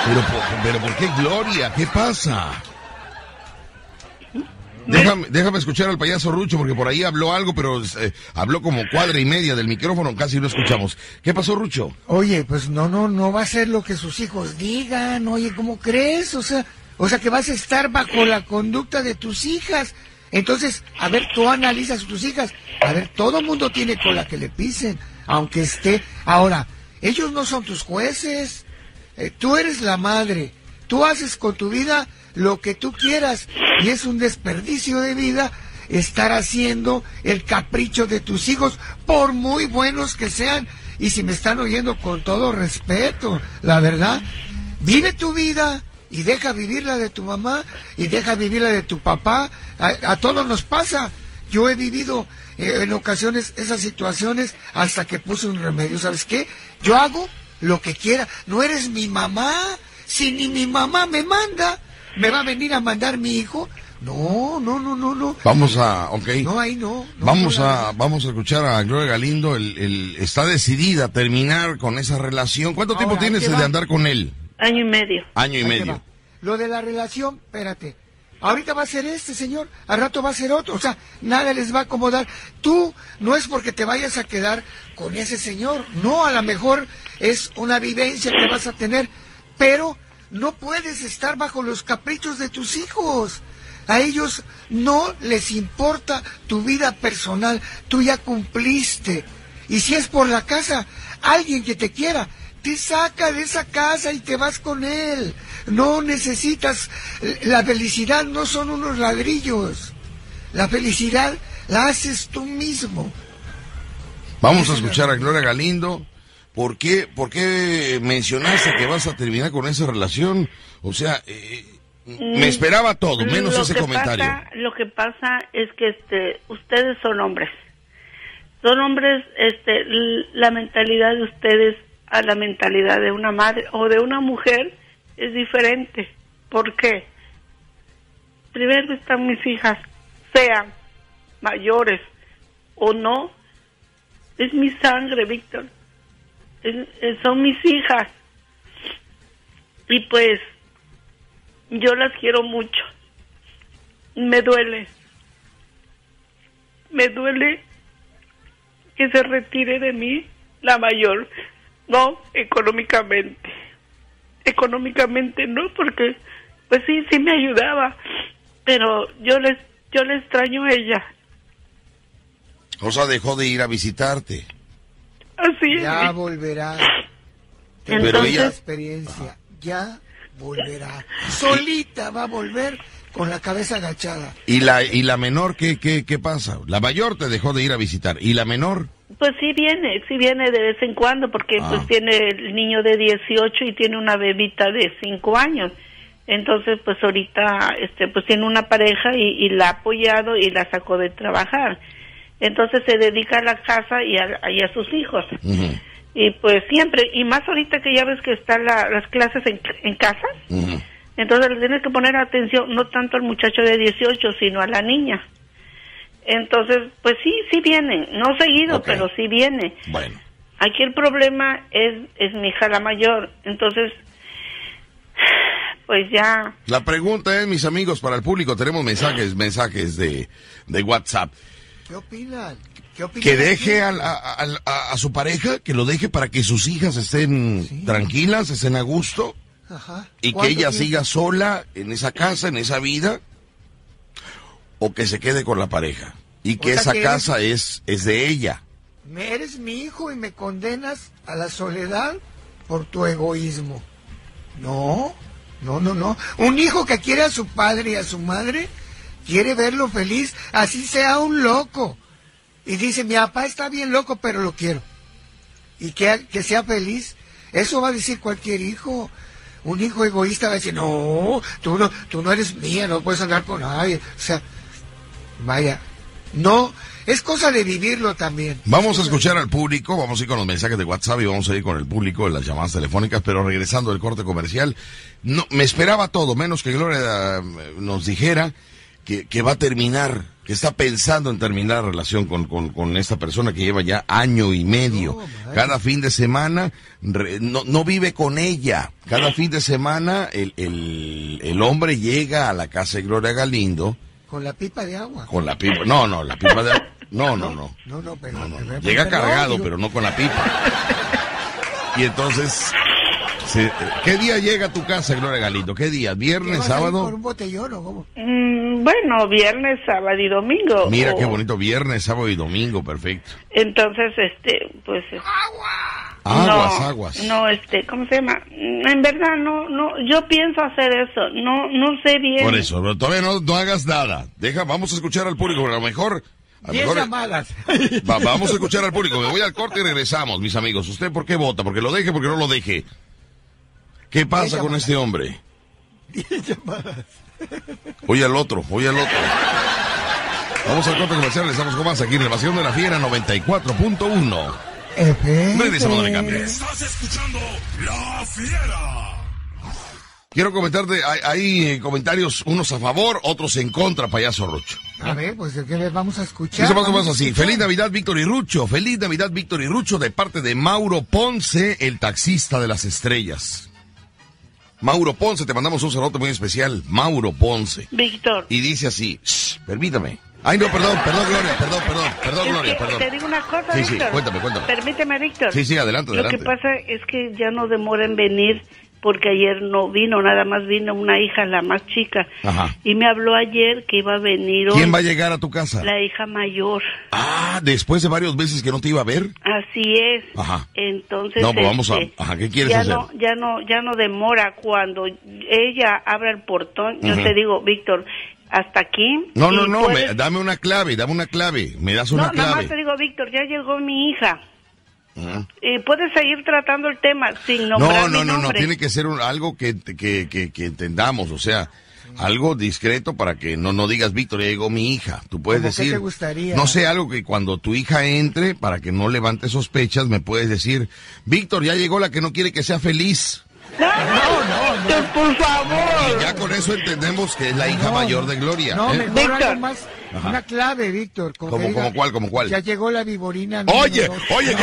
Pero, pero ¿por qué Gloria? ¿Qué pasa? Déjame, déjame escuchar al payaso Rucho porque por ahí habló algo, pero eh, habló como cuadra y media del micrófono, casi no escuchamos. ¿Qué pasó, Rucho? Oye, pues no, no, no va a ser lo que sus hijos digan. Oye, ¿cómo crees? O sea, o sea que vas a estar bajo la conducta de tus hijas. Entonces, a ver, tú analizas a tus hijas. A ver, todo mundo tiene cola que le pisen, aunque esté. Ahora, ellos no son tus jueces. Eh, tú eres la madre. Tú haces con tu vida lo que tú quieras y es un desperdicio de vida estar haciendo el capricho de tus hijos, por muy buenos que sean. Y si me están oyendo con todo respeto, la verdad, vive tu vida y deja vivir la de tu mamá y deja vivir la de tu papá. A, todos nos pasa. Yo he vivido eh, en ocasiones esas situaciones hasta que puse un remedio. ¿Sabes qué? Yo hago lo que quiera. No eres mi mamá. Si ni mi mamá me manda, me va a venir a mandar mi hijo. No, no, no, no, no. Vamos a, ok. No, ahí no. vamos a, vamos a escuchar a Gloria Galindo. El, está decidida a terminar con esa relación. ¿Cuánto tiempo tienes de andar con él? Año y medio. Año y medio. Lo de la relación, espérate. Ahorita va a ser este señor, al rato va a ser otro, o sea, nada les va a acomodar. Tú no es porque te vayas a quedar con ese señor, no, a lo mejor es una vivencia que vas a tener, pero no puedes estar bajo los caprichos de tus hijos. A ellos no les importa tu vida personal, tú ya cumpliste. Y si es por la casa, alguien que te quiera, te saca de esa casa y te vas con él. No necesitas, la felicidad no son unos ladrillos. La felicidad la haces tú mismo. Vamos a escuchar a Gloria Galindo. ¿Por qué, ¿Por qué mencionaste que vas a terminar con esa relación? O sea, eh, me mm, esperaba todo, menos ese comentario. lo que pasa es que este, ustedes son hombres. Son hombres, este, la mentalidad de ustedes a la mentalidad de una madre o de una mujer es diferente. ¿Por qué? Primero están mis hijas, sean mayores o no, es mi sangre, Víctor. Son mis hijas. Y pues yo las quiero mucho. Me duele. Me duele que se retire de mí la mayor. No, económicamente. Económicamente no, porque pues sí, sí me ayudaba, pero yo les yo le extraño a ella. O sea, dejó de ir a visitarte. Así es. Ya volverá. Pero ella... experiencia. Ya volverá. Solita va a volver con la cabeza agachada. ¿Y la, y la menor qué, qué, qué pasa? La mayor te dejó de ir a visitar. ¿Y la menor? Pues sí viene, sí viene de vez en cuando, porque pues ah. tiene el niño de 18 y tiene una bebita de 5 años. Entonces, pues ahorita, este, pues tiene una pareja y, la ha apoyado y la sacó de trabajar. Entonces se dedica a la casa y a, a sus hijos y pues siempre, y más ahorita que ya ves que están las clases en, en casa, entonces le tienes que poner atención no tanto al muchacho de 18, sino a la niña. Entonces, pues sí, sí viene, no seguido, pero sí viene. Bueno. Aquí el problema es, es mi hija la mayor, entonces, pues ya. La pregunta es, mis amigos, para el público, tenemos mensajes, mensajes de, de WhatsApp. ¿Qué opinan? que deje a, su pareja, que lo deje para que sus hijas estén tranquilas, estén a gusto, y que ella siga sola en esa casa, en esa vida, o que se quede con la pareja, y que esa casa es, es de ella. Me eres mi hijo y me condenas a la soledad por tu egoísmo. No, no, no, no. Un hijo que quiere a su padre y a su madre, quiere verlo feliz, así sea un loco y dice, mi papá está bien loco, pero lo quiero. Y que, que sea feliz. Eso va a decir cualquier hijo. Un hijo egoísta va a decir, no, tú no, tú no eres mía, no puedes andar con nadie. O sea, vaya, no, es cosa de vivirlo también. Vamos a escuchar al público, vamos a ir con los mensajes de WhatsApp y vamos a ir con el público de las llamadas telefónicas, pero regresando del corte comercial, no, me esperaba todo, menos que Gloria eh, nos dijera que, que va a terminar que está pensando en terminar la relación con, con, esta persona que lleva ya año y medio. Cada fin de semana no, no, vive con ella. Cada fin de semana el, el, el, hombre llega a la casa de Gloria Galindo. Con la pipa de agua. Con la pipa. No, no, la pipa de agua. No, no, no. No, no, pero. Llega cargado, pero no con la pipa. Y entonces ¿Qué día llega a tu casa, Gloria Galito? ¿Qué día? ¿Viernes, sábado? ¿Por un botellón o cómo? Mm, bueno, viernes, sábado y domingo. Mira qué bonito, viernes, sábado y domingo, perfecto. Entonces, este, pues... ¡Agua! Aguas, aguas. No, este, ¿cómo se llama? En verdad, no, no, yo pienso hacer eso, no, no sé bien. Por eso, pero todavía no, no hagas nada. Deja, vamos a escuchar al público, a lo mejor... A lo Diez mejor- llamadas. Va- vamos a escuchar al público. Me voy al corte y regresamos, mis amigos. ¿Usted por qué vota? ¿Porque lo deje? ¿Porque no lo deje? ¿Qué pasa con este hombre? Oye al otro, oye al otro. Vamos al corte comercial, estamos con más aquí en Elevación de la Fiera 94.1. Regresamos, no cambies. Estás escuchando La Fiera. Quiero comentarte, hay, hay, eh, comentarios, unos a favor, otros en contra, payaso Rucho. A ver, pues ¿qué le vamos a escuchar? Dice más o menos así. escuchar. Feliz Navidad, Víctor y Rucho. Feliz Navidad, Víctor y Rucho, de parte de Mauro Ponce, el taxista de las estrellas. Mauro Ponce, te mandamos un saludo muy especial. Mauro Ponce. Víctor. Y dice así, "Shh, permítame. Ay, no, perdón, perdón, Gloria, perdón, perdón, perdón, Es Gloria, perdón. Te digo una cosa, Sí, sí, Víctor. cuéntame, cuéntame. Permíteme, Víctor. Sí, sí, adelante, Lo adelante. que pasa es que ya no demora en venir porque ayer no vino, nada más vino una hija, la más chica. Ajá. Y me habló ayer que iba a venir hoy ¿Quién va a llegar a tu casa? la hija mayor. Ah, después de varios meses que no te iba a ver. Así es. Ajá. Entonces, No, pues vamos a- este, ajá, ¿qué quieres ya hacer? No, ya no, ya no demora cuando ella abra el portón. Yo te digo, Víctor, hasta aquí. No, no, no, puedes- me- dame una clave, dame una clave. Me das una no, nada más te digo, Víctor, ya llegó mi hija. Y puedes seguir tratando el tema sin nombrar No, no, mi no, no, tiene que ser un- algo que, que, que, que entendamos, o sea, algo discreto para que no, no digas, Víctor, ya llegó mi hija. Tú puedes ¿Cómo qué decir, te gustaría? no sé, algo que cuando tu hija entre, para que no levante sospechas, me puedes decir, Víctor, ya llegó la que no quiere que sea feliz. No, no, Víctor, por favor. Y ya con eso entendemos que es la hija No, mayor de Gloria. No, ¿eh? mejor Víctor. algo más, Ajá. una clave, Víctor. como ¿Cómo- cómo cuál, cómo cuál? Ya llegó la viborina. Oye, oye, oye, oye,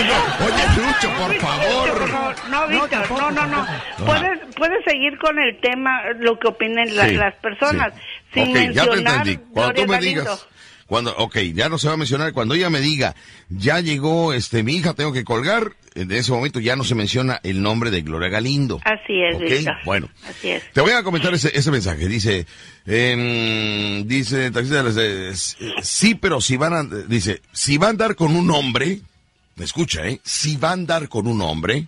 Lucho, por Víctor, favor. por favor. No, Víctor, no, no, no. Puedes, puedes seguir con el tema, lo que opinen la- Sí, las personas, sí. sin Ok, ya te mencionar entendí. Cuando tú Gloria me Galindo. digas, cuando, ok, ya no se va a mencionar, cuando ella me diga, ya llegó este mi hija, tengo que colgar, en ese momento ya no se menciona el nombre de Gloria Galindo. Así es, Ok, Víctor. Bueno. Así es. Te voy a comentar ese, ese mensaje. Dice, em, dice, sí, pero si van a, dice, si va a andar con un hombre, escucha, eh, si va a andar con un hombre,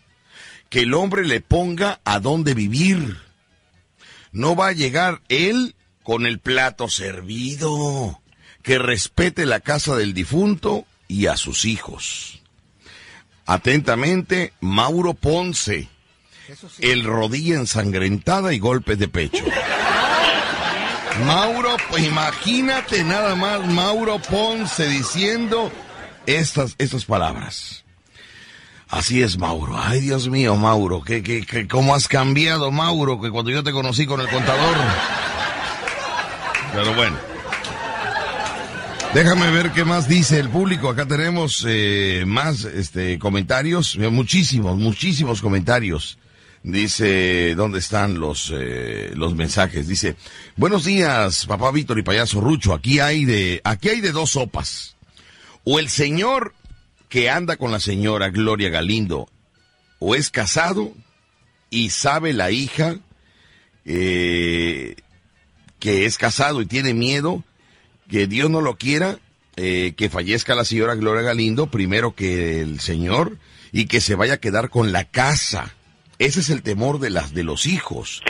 que el hombre le ponga a dónde vivir. No va a llegar él con el plato servido. Que respete la casa del difunto y a sus hijos. Atentamente, Mauro Ponce. Sí. El rodilla ensangrentada y golpes de pecho. Mauro, pues imagínate nada más Mauro Ponce diciendo estas, estas palabras. Así es, Mauro. Ay, Dios mío, Mauro. ¿Qué, qué, qué- ¿Cómo has cambiado, Mauro? Que cuando yo te conocí con el contador. Pero bueno. Déjame ver qué más dice el público. Acá tenemos eh, más este, comentarios. Eh, Muchísimos, muchísimos comentarios. Dice, ¿dónde están los, eh, los mensajes? Dice, buenos días, papá Víctor y payaso Rucho. Aquí hay de, aquí hay de dos sopas. O el señor que anda con la señora Gloria Galindo, o es casado y sabe la hija que es casado y tiene miedo que Dios no lo quiera, eh, que fallezca la señora Gloria Galindo primero que el señor y que se vaya a quedar con la casa. Ese es el temor de las de los hijos.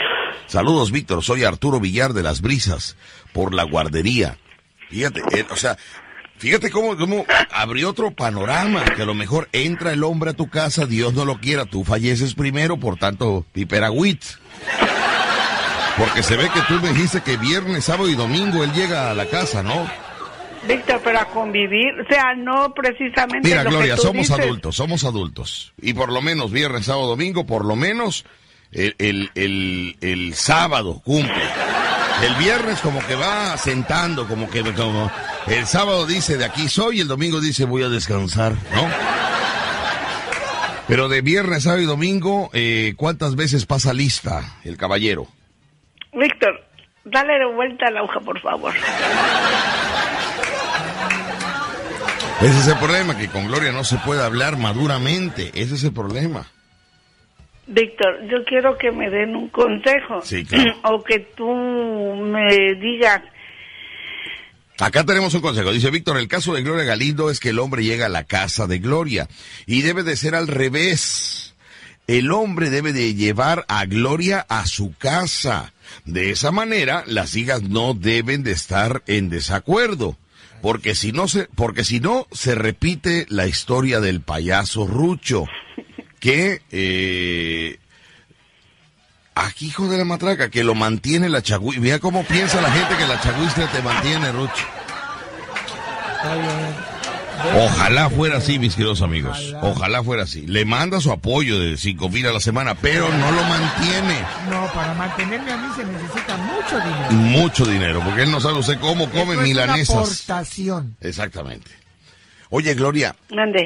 Saludos, Víctor. Soy Arturo Villar de las Brisas por la guardería. Fíjate, eh, o sea, fíjate cómo, cómo abrió otro panorama, que a lo mejor entra el hombre a tu casa, Dios no lo quiera, tú falleces primero, por tanto, piperagüit. Porque se ve que tú me dijiste que viernes, sábado y domingo él llega a la casa, ¿no? Víctor, pero a convivir, o sea, no precisamente Mira, lo Gloria, que tú somos dices. adultos, somos adultos. Y por lo menos viernes, sábado, domingo, por lo menos el, el, el, el sábado cumple. El viernes como que va sentando, como que como el sábado dice de aquí soy, y el domingo dice voy a descansar, ¿no? Pero de viernes, sábado y domingo, eh, ¿cuántas veces pasa lista el caballero? Víctor, dale de vuelta a la hoja, por favor. Ese es el problema, que con Gloria no se puede hablar maduramente, ese es el problema. Víctor, yo quiero que me den un consejo. Sí, claro. O que tú me digas, Acá tenemos un consejo. Dice Víctor, el caso de Gloria Galindo es que el hombre llega a la casa de Gloria y debe de ser al revés. El hombre debe de llevar a Gloria a su casa. De esa manera, las hijas no deben de estar en desacuerdo. Porque si no se, porque si no, se repite la historia del payaso Rucho. Que, eh, aquí hijo de la matraca, que lo mantiene la chagüí. Mira cómo piensa la gente que la chagüistra te mantiene, Rucho. Ojalá fuera así, mis queridos amigos. Ojalá fuera así. Le manda su apoyo de 5 mil a la semana, pero no lo mantiene. No, para mantenerme a mí se necesita mucho dinero. Mucho dinero, porque él no sabe usted cómo come Esto es milanesas. Una aportación. Exactamente. Oye, Gloria,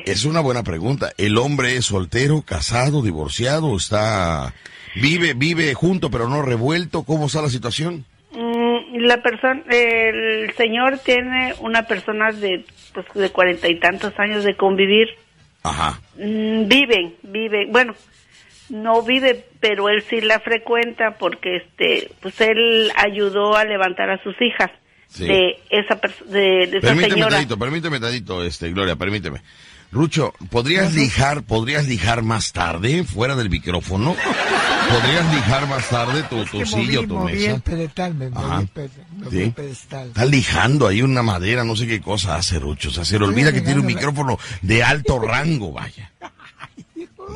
es una buena pregunta. ¿El hombre es soltero, casado, divorciado? ¿Está vive vive junto pero no revuelto? ¿Cómo está la situación? Mm, la persona, el señor tiene una persona de pues, de cuarenta y tantos años de convivir. Ajá. Mm, viven, viven, bueno, no vive, pero él sí la frecuenta porque este, pues él ayudó a levantar a sus hijas Sí. de esa de, de esa Permíteme señora. tantito, permíteme tantito, este, Gloria, permíteme. Rucho, ¿podrías lijar, podrías lijar más tarde, fuera del micrófono? ¿Podrías lijar más tarde tu, tu silla o tu moví mesa? el pedestal, me moví el Sí. pedestal. Está lijando ahí una madera, no sé qué cosa hace Rucho. O sea, se le olvida que tiene un micrófono de alto rango, vaya.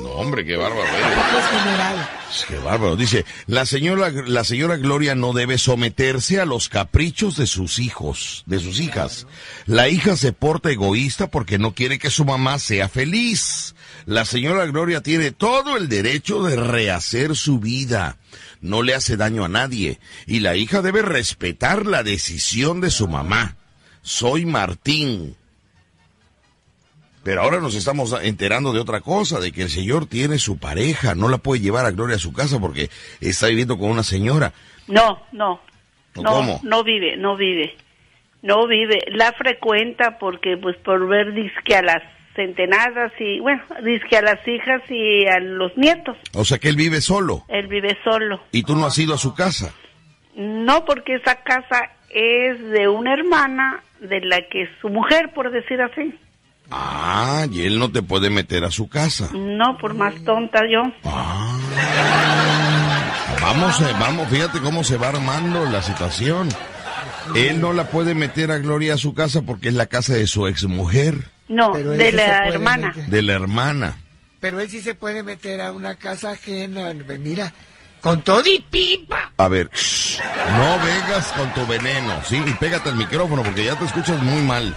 No, hombre, qué bárbaro. Es. Qué bárbaro. Dice, la señora, la señora Gloria no debe someterse a los caprichos de sus hijos, de sus hijas. La hija se porta egoísta porque no quiere que su mamá sea feliz. La señora Gloria tiene todo el derecho de rehacer su vida. No le hace daño a nadie. Y la hija debe respetar la decisión de su mamá. Soy Martín. Pero ahora nos estamos enterando de otra cosa, de que el señor tiene su pareja, no la puede llevar a Gloria a su casa porque está viviendo con una señora. No, no, ¿O no, cómo? no vive, no vive, no vive. La frecuenta porque, pues, por ver disque a las centenadas y, bueno, disque a las hijas y a los nietos. O sea que él vive solo Él vive solo. y tú no has ido a su casa. No, porque esa casa es de una hermana de la que es su mujer, por decir así. Ah, y él no te puede meter a su casa. No, por más tonta yo. Ah. Vamos, eh, vamos, fíjate cómo se va armando la situación. Él no la puede meter a Gloria a su casa porque es la casa de su exmujer, No, Pero de sí la hermana. meter. de la hermana. Pero él sí se puede meter a una casa ajena. Mira, con todo y pipa. A ver, shh, no vengas con tu veneno, ¿sí? Y pégate al micrófono porque ya te escuchas muy mal.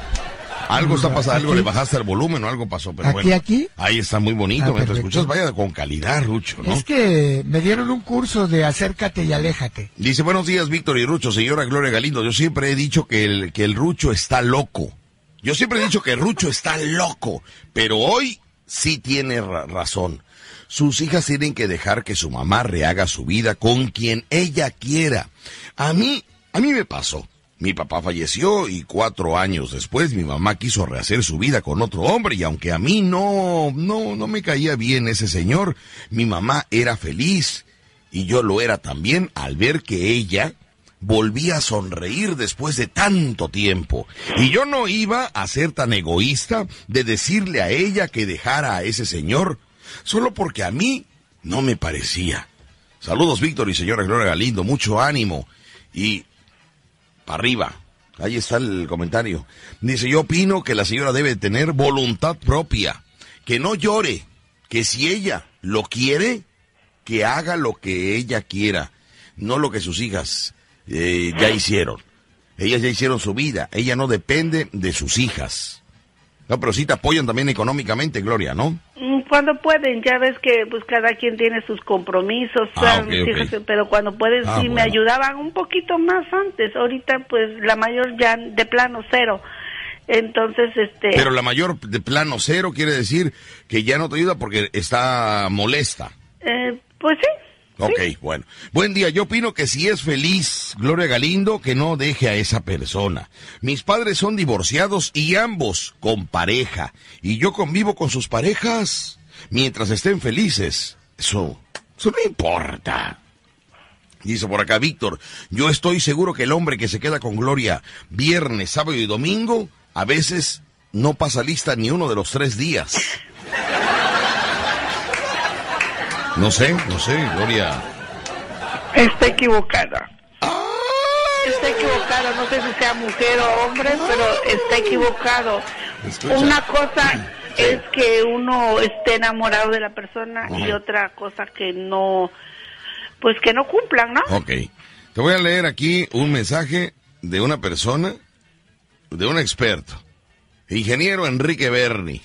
Algo está pasando, algo le bajaste el volumen o algo pasó, pero ¿Aquí, bueno. aquí? Ahí está muy bonito, Ah, ¿me te perfecto. escuchas? Vaya con calidad, Rucho, ¿no? Es que me dieron un curso de acércate y aléjate. Dice, buenos días, Víctor y Rucho, señora Gloria Galindo. Yo siempre he dicho que el, que el Rucho está loco. Yo siempre he dicho que el Rucho está loco, pero hoy sí tiene ra- razón. Sus hijas tienen que dejar que su mamá rehaga su vida con quien ella quiera. A mí, a mí me pasó. Mi papá falleció y cuatro años después mi mamá quiso rehacer su vida con otro hombre y aunque a mí no, no, no me caía bien ese señor, mi mamá era feliz y yo lo era también al ver que ella volvía a sonreír después de tanto tiempo. Y yo no iba a ser tan egoísta de decirle a ella que dejara a ese señor, solo porque a mí no me parecía. Saludos, Víctor y señora Gloria Galindo, mucho ánimo. Y para arriba. Ahí está el comentario. Dice, yo opino que la señora debe tener voluntad propia, que no llore, que si ella lo quiere, que haga lo que ella quiera, no lo que sus hijas eh, ya hicieron. Ellas ya hicieron su vida, ella no depende de sus hijas. No, pero sí te apoyan también económicamente, Gloria, ¿no? Cuando pueden, ya ves que pues cada quien tiene sus compromisos, Ah, pero cuando pueden Ah, sí me ayudaban un poquito más antes. Ahorita pues la mayor ya de plano cero. Entonces, este Pero la mayor de plano cero quiere decir que ya no te ayuda porque está molesta. eh, pues sí. Ok, sí. bueno. Buen día. Yo opino que si es feliz Gloria Galindo, que no deje a esa persona. Mis padres son divorciados y ambos con pareja. Y yo convivo con sus parejas mientras estén felices. Eso, eso no importa. Dice por acá Víctor, yo estoy seguro que el hombre que se queda con Gloria viernes, sábado y domingo, a veces no pasa lista ni uno de los tres días. No sé, no sé, Gloria. Está equivocada. Está equivocado, no sé si sea mujer o hombre, pero está equivocado. Una cosa es que uno esté enamorado de la persona y otra cosa que no, pues que no cumplan, ¿no? Ok. Te voy a leer aquí un mensaje de una persona, de un experto, ingeniero Enrique Berni,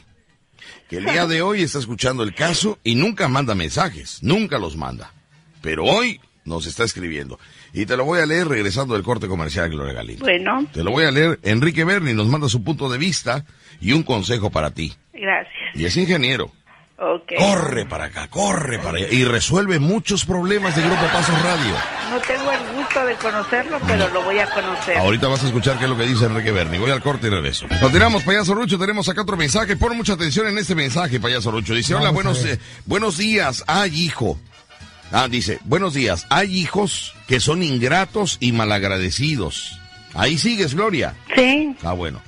que el día de hoy está escuchando el caso y nunca manda mensajes, nunca los manda. Pero hoy nos está escribiendo. Y te lo voy a leer regresando del corte comercial, Gloria Galindo. Bueno. Te lo voy a leer. Enrique Berni nos manda su punto de vista y un consejo para ti. Gracias. Y es ingeniero. Okay. Corre para acá, corre para allá. Y resuelve muchos problemas de Grupo Pasos Radio. No tengo el gusto de conocerlo, pero lo voy a conocer. Ahorita vas a escuchar qué es lo que dice Enrique Berni. Voy al corte y regreso. Continuamos, payaso Rucho. Tenemos acá otro mensaje. Pon mucha atención en este mensaje, payaso Rucho. Dice, hola, buenos, eh, buenos días. Ay, hijo. Ah, dice, buenos días. Hay hijos que son ingratos y malagradecidos. Ahí sigues, Gloria. Sí. Ah, bueno.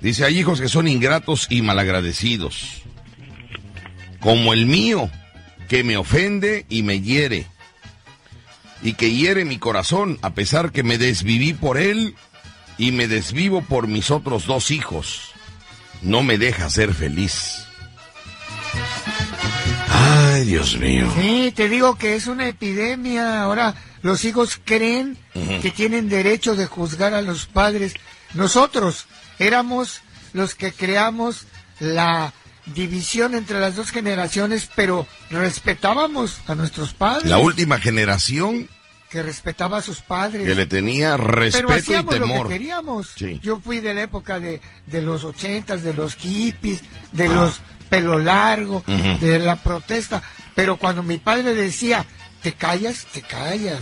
Dice, hay hijos que son ingratos y malagradecidos. Como el mío, que me ofende y me hiere. Y que hiere mi corazón, a pesar que me desviví por él y me desvivo por mis otros dos hijos. No me deja ser feliz. Ay, Dios mío. Sí, te digo que es una epidemia. Ahora los hijos creen que tienen derecho de juzgar a los padres. Nosotros éramos los que creamos la división entre las dos generaciones, pero respetábamos a nuestros padres. La última generación que respetaba a sus padres. Que le tenía respeto pero hacíamos y temor. Lo que queríamos. Sí. Yo fui de la época de, de los ochentas, de los hippies, de los pelo largo, de la protesta. Pero cuando mi padre decía, te callas, te callas.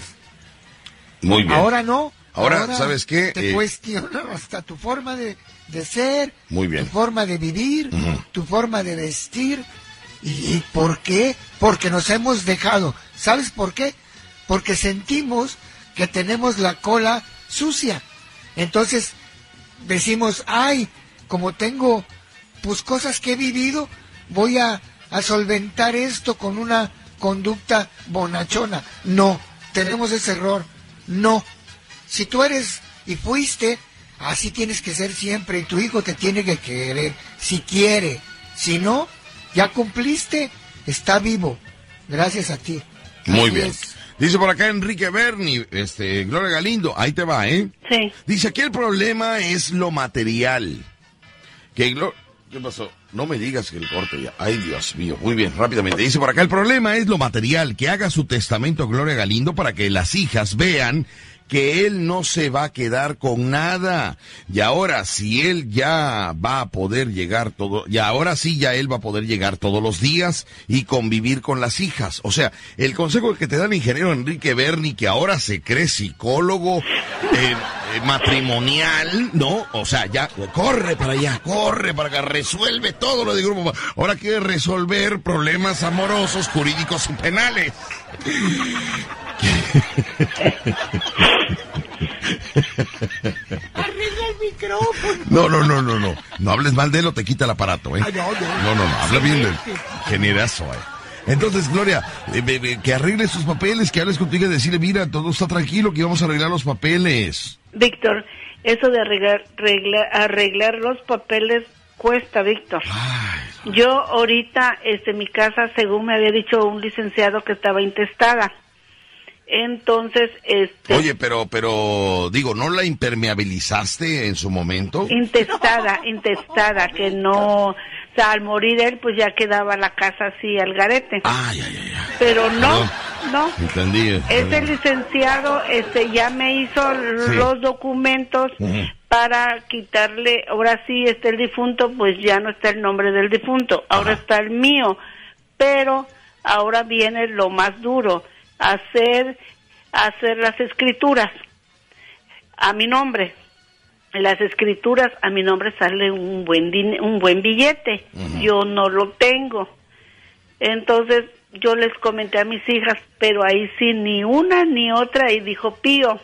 Muy bien. Ahora no. Ahora, ¿sabes qué? Te Eh, cuestionan hasta tu forma de, de ser, Muy bien. tu forma de vivir, tu forma de vestir. ¿Y, y por qué? Porque nos hemos dejado. ¿Sabes por qué? Porque sentimos que tenemos la cola sucia. Entonces decimos, ay, como tengo pues cosas que he vivido, voy a, a solventar esto con una conducta bonachona. No, tenemos ese error. No. Si tú eres y fuiste, así tienes que ser siempre y tu hijo te tiene que querer, si quiere. Si no, ya cumpliste, está vivo. Gracias a ti. Muy Así bien. es. Dice por acá Enrique Berni, este, Gloria Galindo, ahí te va, ¿eh? Sí. Dice, aquí el problema es lo material. Que Glo- ¿Qué pasó? No me digas que el corte ya. Ay, Dios mío. Muy bien, rápidamente. Dice por acá, el problema es lo material. Que haga su testamento Gloria Galindo para que las hijas vean que él no se va a quedar con nada. Y ahora, si él ya va a poder llegar todo, y ahora sí ya él va a poder llegar todos los días y convivir con las hijas. O sea, el consejo que te da el ingeniero Enrique Berni, que ahora se cree psicólogo, eh, eh, matrimonial, ¿no? O sea, ya corre para allá, corre para acá, resuelve todo lo de grupo. Ahora quiere resolver problemas amorosos, jurídicos y penales. Arregla el micrófono. No, no, no, no, no. No hables mal de él o te quita el aparato, ¿eh? Ay, no, no. No, no, no. Habla bien del generazo, ¿eh? Entonces, Gloria, eh, eh, eh, que arregle sus papeles, que hables contigo y decirle, mira, todo está tranquilo, que vamos a arreglar los papeles. Víctor, eso de arreglar, regla- arreglar los papeles cuesta, Víctor. Yo ahorita, este, mi casa, según me había dicho un licenciado que estaba intestada. Entonces, este, Oye, pero, pero, digo, ¿no la impermeabilizaste en su momento? intestada, intestada, que no, o sea, al morir él, pues ya quedaba la casa así al garete. Ay, ay, ay, ay. Pero no, Perdón. no. Entendí. Este licenciado, este, ya me hizo Sí. los documentos para quitarle, ahora sí está el difunto, pues ya no está el nombre del difunto, ahora Ajá. está el mío, pero ahora viene lo más duro, hacer, hacer las escrituras a mi nombre. En las escrituras a mi nombre sale un buen din- un buen billete, yo no lo tengo. Entonces yo les comenté a mis hijas, pero ahí sí ni una ni otra y dijo Pío.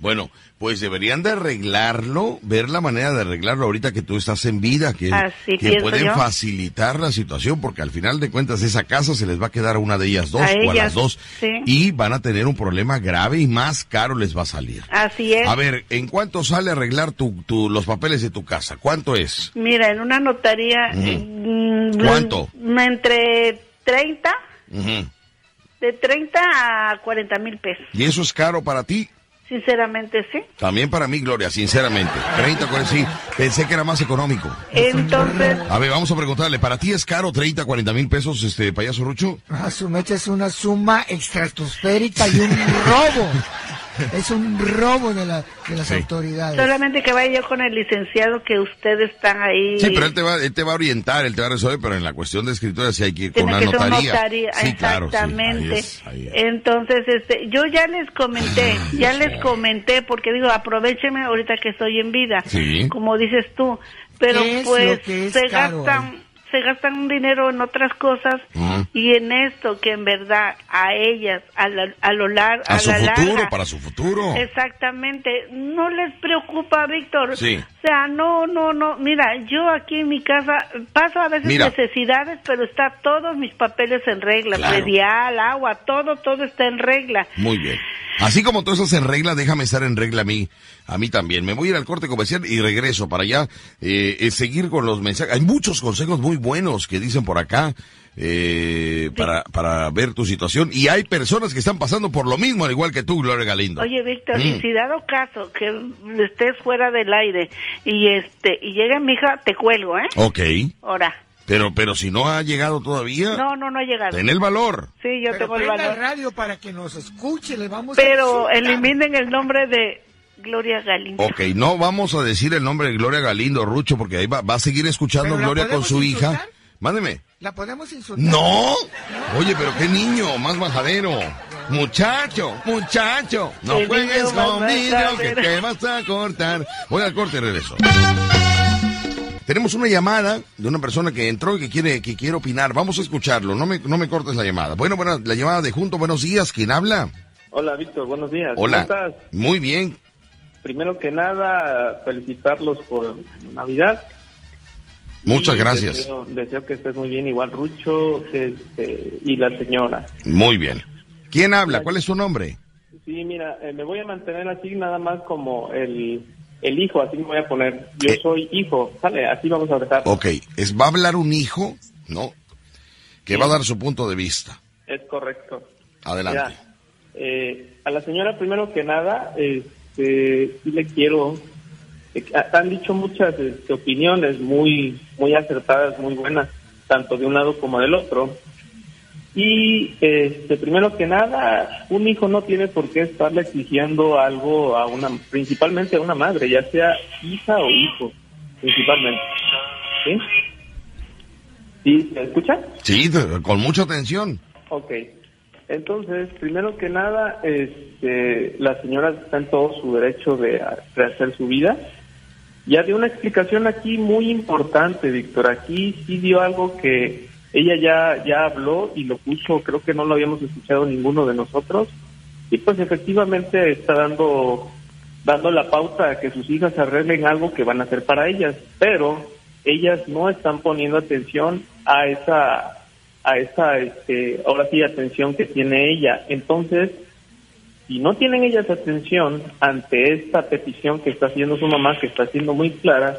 Bueno, pues deberían de arreglarlo, ver la manera de arreglarlo ahorita que tú estás en vida, que, que pueden facilitar la situación, porque al final de cuentas esa casa se les va a quedar a una de ellas dos o a las dos y van a tener un problema grave y más caro les va a salir. Así es. A ver, ¿en cuánto sale arreglar tu, los papeles de tu casa? ¿Cuánto es? Mira, en una notaría... Mm, ¿Cuánto? Entre 30... De 30 a 40 mil pesos. ¿Y eso es caro para ti? Sinceramente, sí. También para mí, Gloria, sinceramente. 30, 40, sí. Pensé que era más económico. Entonces. A ver, vamos a preguntarle, ¿para ti es caro 30, 40 mil pesos, este payaso Rucho? A su mecha es una suma estratosférica y un robo. es un robo de, la, de las autoridades. Solamente que vaya yo con el licenciado que ustedes están ahí. Sí, pero él te va, él te va a orientar, él te va a resolver, pero en la cuestión de escritura sí hay que ir con una notaría. Sí, exactamente. Entonces, este, yo ya les comenté, ya les comenté, porque digo, aprovecheme ahorita que estoy en vida, como dices tú, pero pues se gastan se gastan un dinero en otras cosas y en esto que en verdad a ellas, a, a lo largo, a, su futuro, para su futuro. Exactamente, no les preocupa, Víctor. Sí. O sea, no, no, no, mira, yo aquí en mi casa paso a veces necesidades, pero está todos mis papeles en regla, predial, agua, todo, todo está en regla. Muy bien. Así como todo eso se en regla, déjame estar en regla a mí, a mí también. Me voy a ir al corte comercial y regreso para allá, eh, eh, seguir con los mensajes. Hay muchos consejos muy buenos que dicen por acá. Eh, para, para ver tu situación y hay personas que están pasando por lo mismo al igual que tú Gloria Galindo oye Víctor y mm. si dado caso que estés fuera del aire y este y llega mi hija te cuelgo eh Ok. ahora pero, pero si no ha llegado todavía. No, no, no ha llegado. Ten el valor. Sí, yo tengo el valor. radio para que nos escuche, le vamos Pero eliminen el nombre de Gloria Galindo. Ok, no vamos a decir el nombre de Gloria Galindo, Rucho, porque ahí va, va a seguir escuchando Gloria con su hija. Mándeme. ¿La podemos insultar? No. Oye, pero qué niño, más majadero. Muchacho, muchacho, no juegues conmigo que te vas a cortar. Voy al corte y regreso. Tenemos una llamada de una persona que entró y que quiere, que quiere opinar. Vamos a escucharlo. No me, no me cortes la llamada. Bueno, bueno, la llamada de Junto. Buenos días. ¿Quién habla? Hola, Víctor. Buenos días. Hola. ¿Cómo estás? Muy bien. Primero que nada, felicitarlos por Navidad. Muchas gracias. Deseo, que estés muy bien, igual Rucho este, y la señora. Muy bien. ¿Quién habla? ¿Cuál es su nombre? Sí, mira, eh, me voy a mantener así nada más como el el hijo, así me voy a poner. Yo eh, soy hijo, sale, así vamos a dejar. Ok, es, va a hablar un hijo, ¿no? Que va a dar su punto de vista. Es correcto. Adelante. Eh, a la señora, primero que nada, este, sí le quiero. Eh, han dicho muchas este, opiniones muy, muy acertadas, muy buenas, tanto de un lado como del otro. Y este, primero que nada, un hijo no tiene por qué estarle exigiendo algo a una, principalmente a una madre, ya sea hija o hijo, principalmente. ¿Sí? ¿Sí? ¿Se escucha? Sí, con mucha atención. Ok. Entonces, primero que nada, este, la señora está en todo su derecho de rehacer su vida. Ya dio una explicación aquí muy importante, Víctor. Aquí sí dio algo que ella ya, ya habló y lo puso, creo que no lo habíamos escuchado ninguno de nosotros, y pues efectivamente está dando, dando la pauta a que sus hijas arreglen algo que van a hacer para ellas, pero ellas no están poniendo atención a esa, a esa, este, ahora sí, atención que tiene ella. Entonces, si no tienen ellas atención ante esta petición que está haciendo su mamá, que está siendo muy clara,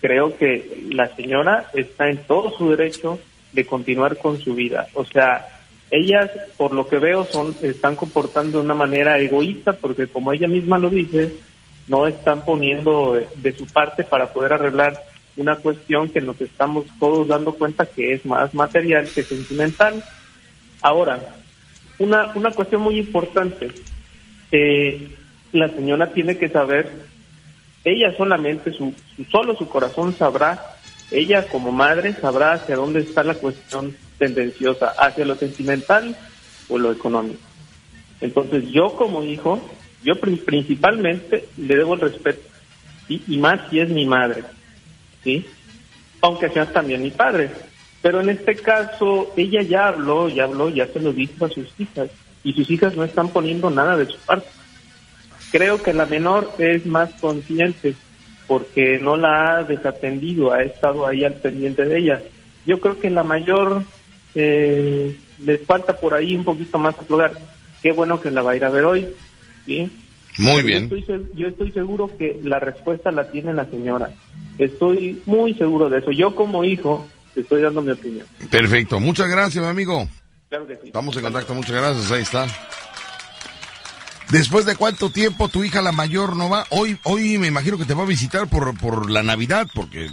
creo que la señora está en todo su derecho de continuar con su vida. O sea, ellas, por lo que veo, son están comportando de una manera egoísta porque, como ella misma lo dice, no están poniendo de, su parte para poder arreglar una cuestión que nos estamos todos dando cuenta que es más material que sentimental. Ahora, una, una cuestión muy importante. Eh, la señora tiene que saber, ella solamente, su, solo su corazón sabrá ella como madre sabrá hacia dónde está la cuestión tendenciosa, hacia lo sentimental o lo económico. Entonces yo como hijo, yo principalmente le debo el respeto, y más si es mi madre, ¿sí? Aunque sea también mi padre, Pero en este caso, ella ya habló, ya habló, ya se lo dijo a sus hijas, y sus hijas no están poniendo nada de su parte. Creo que la menor es más consciente porque no la ha desatendido, ha estado ahí al pendiente de ella. Yo creo que la mayor eh, les falta por ahí un poquito más explorar. Qué bueno que la va a ir a ver hoy. ¿sí? Muy bien. Yo estoy, yo estoy seguro que la respuesta la tiene la señora. Estoy muy seguro de eso. Yo como hijo estoy dando mi opinión. Perfecto. Muchas gracias, mi amigo. Claro que sí. Estamos en contacto. Muchas gracias. Ahí está. Después de cuánto tiempo tu hija la mayor no va, hoy, hoy me imagino que te va a visitar por, por la Navidad, porque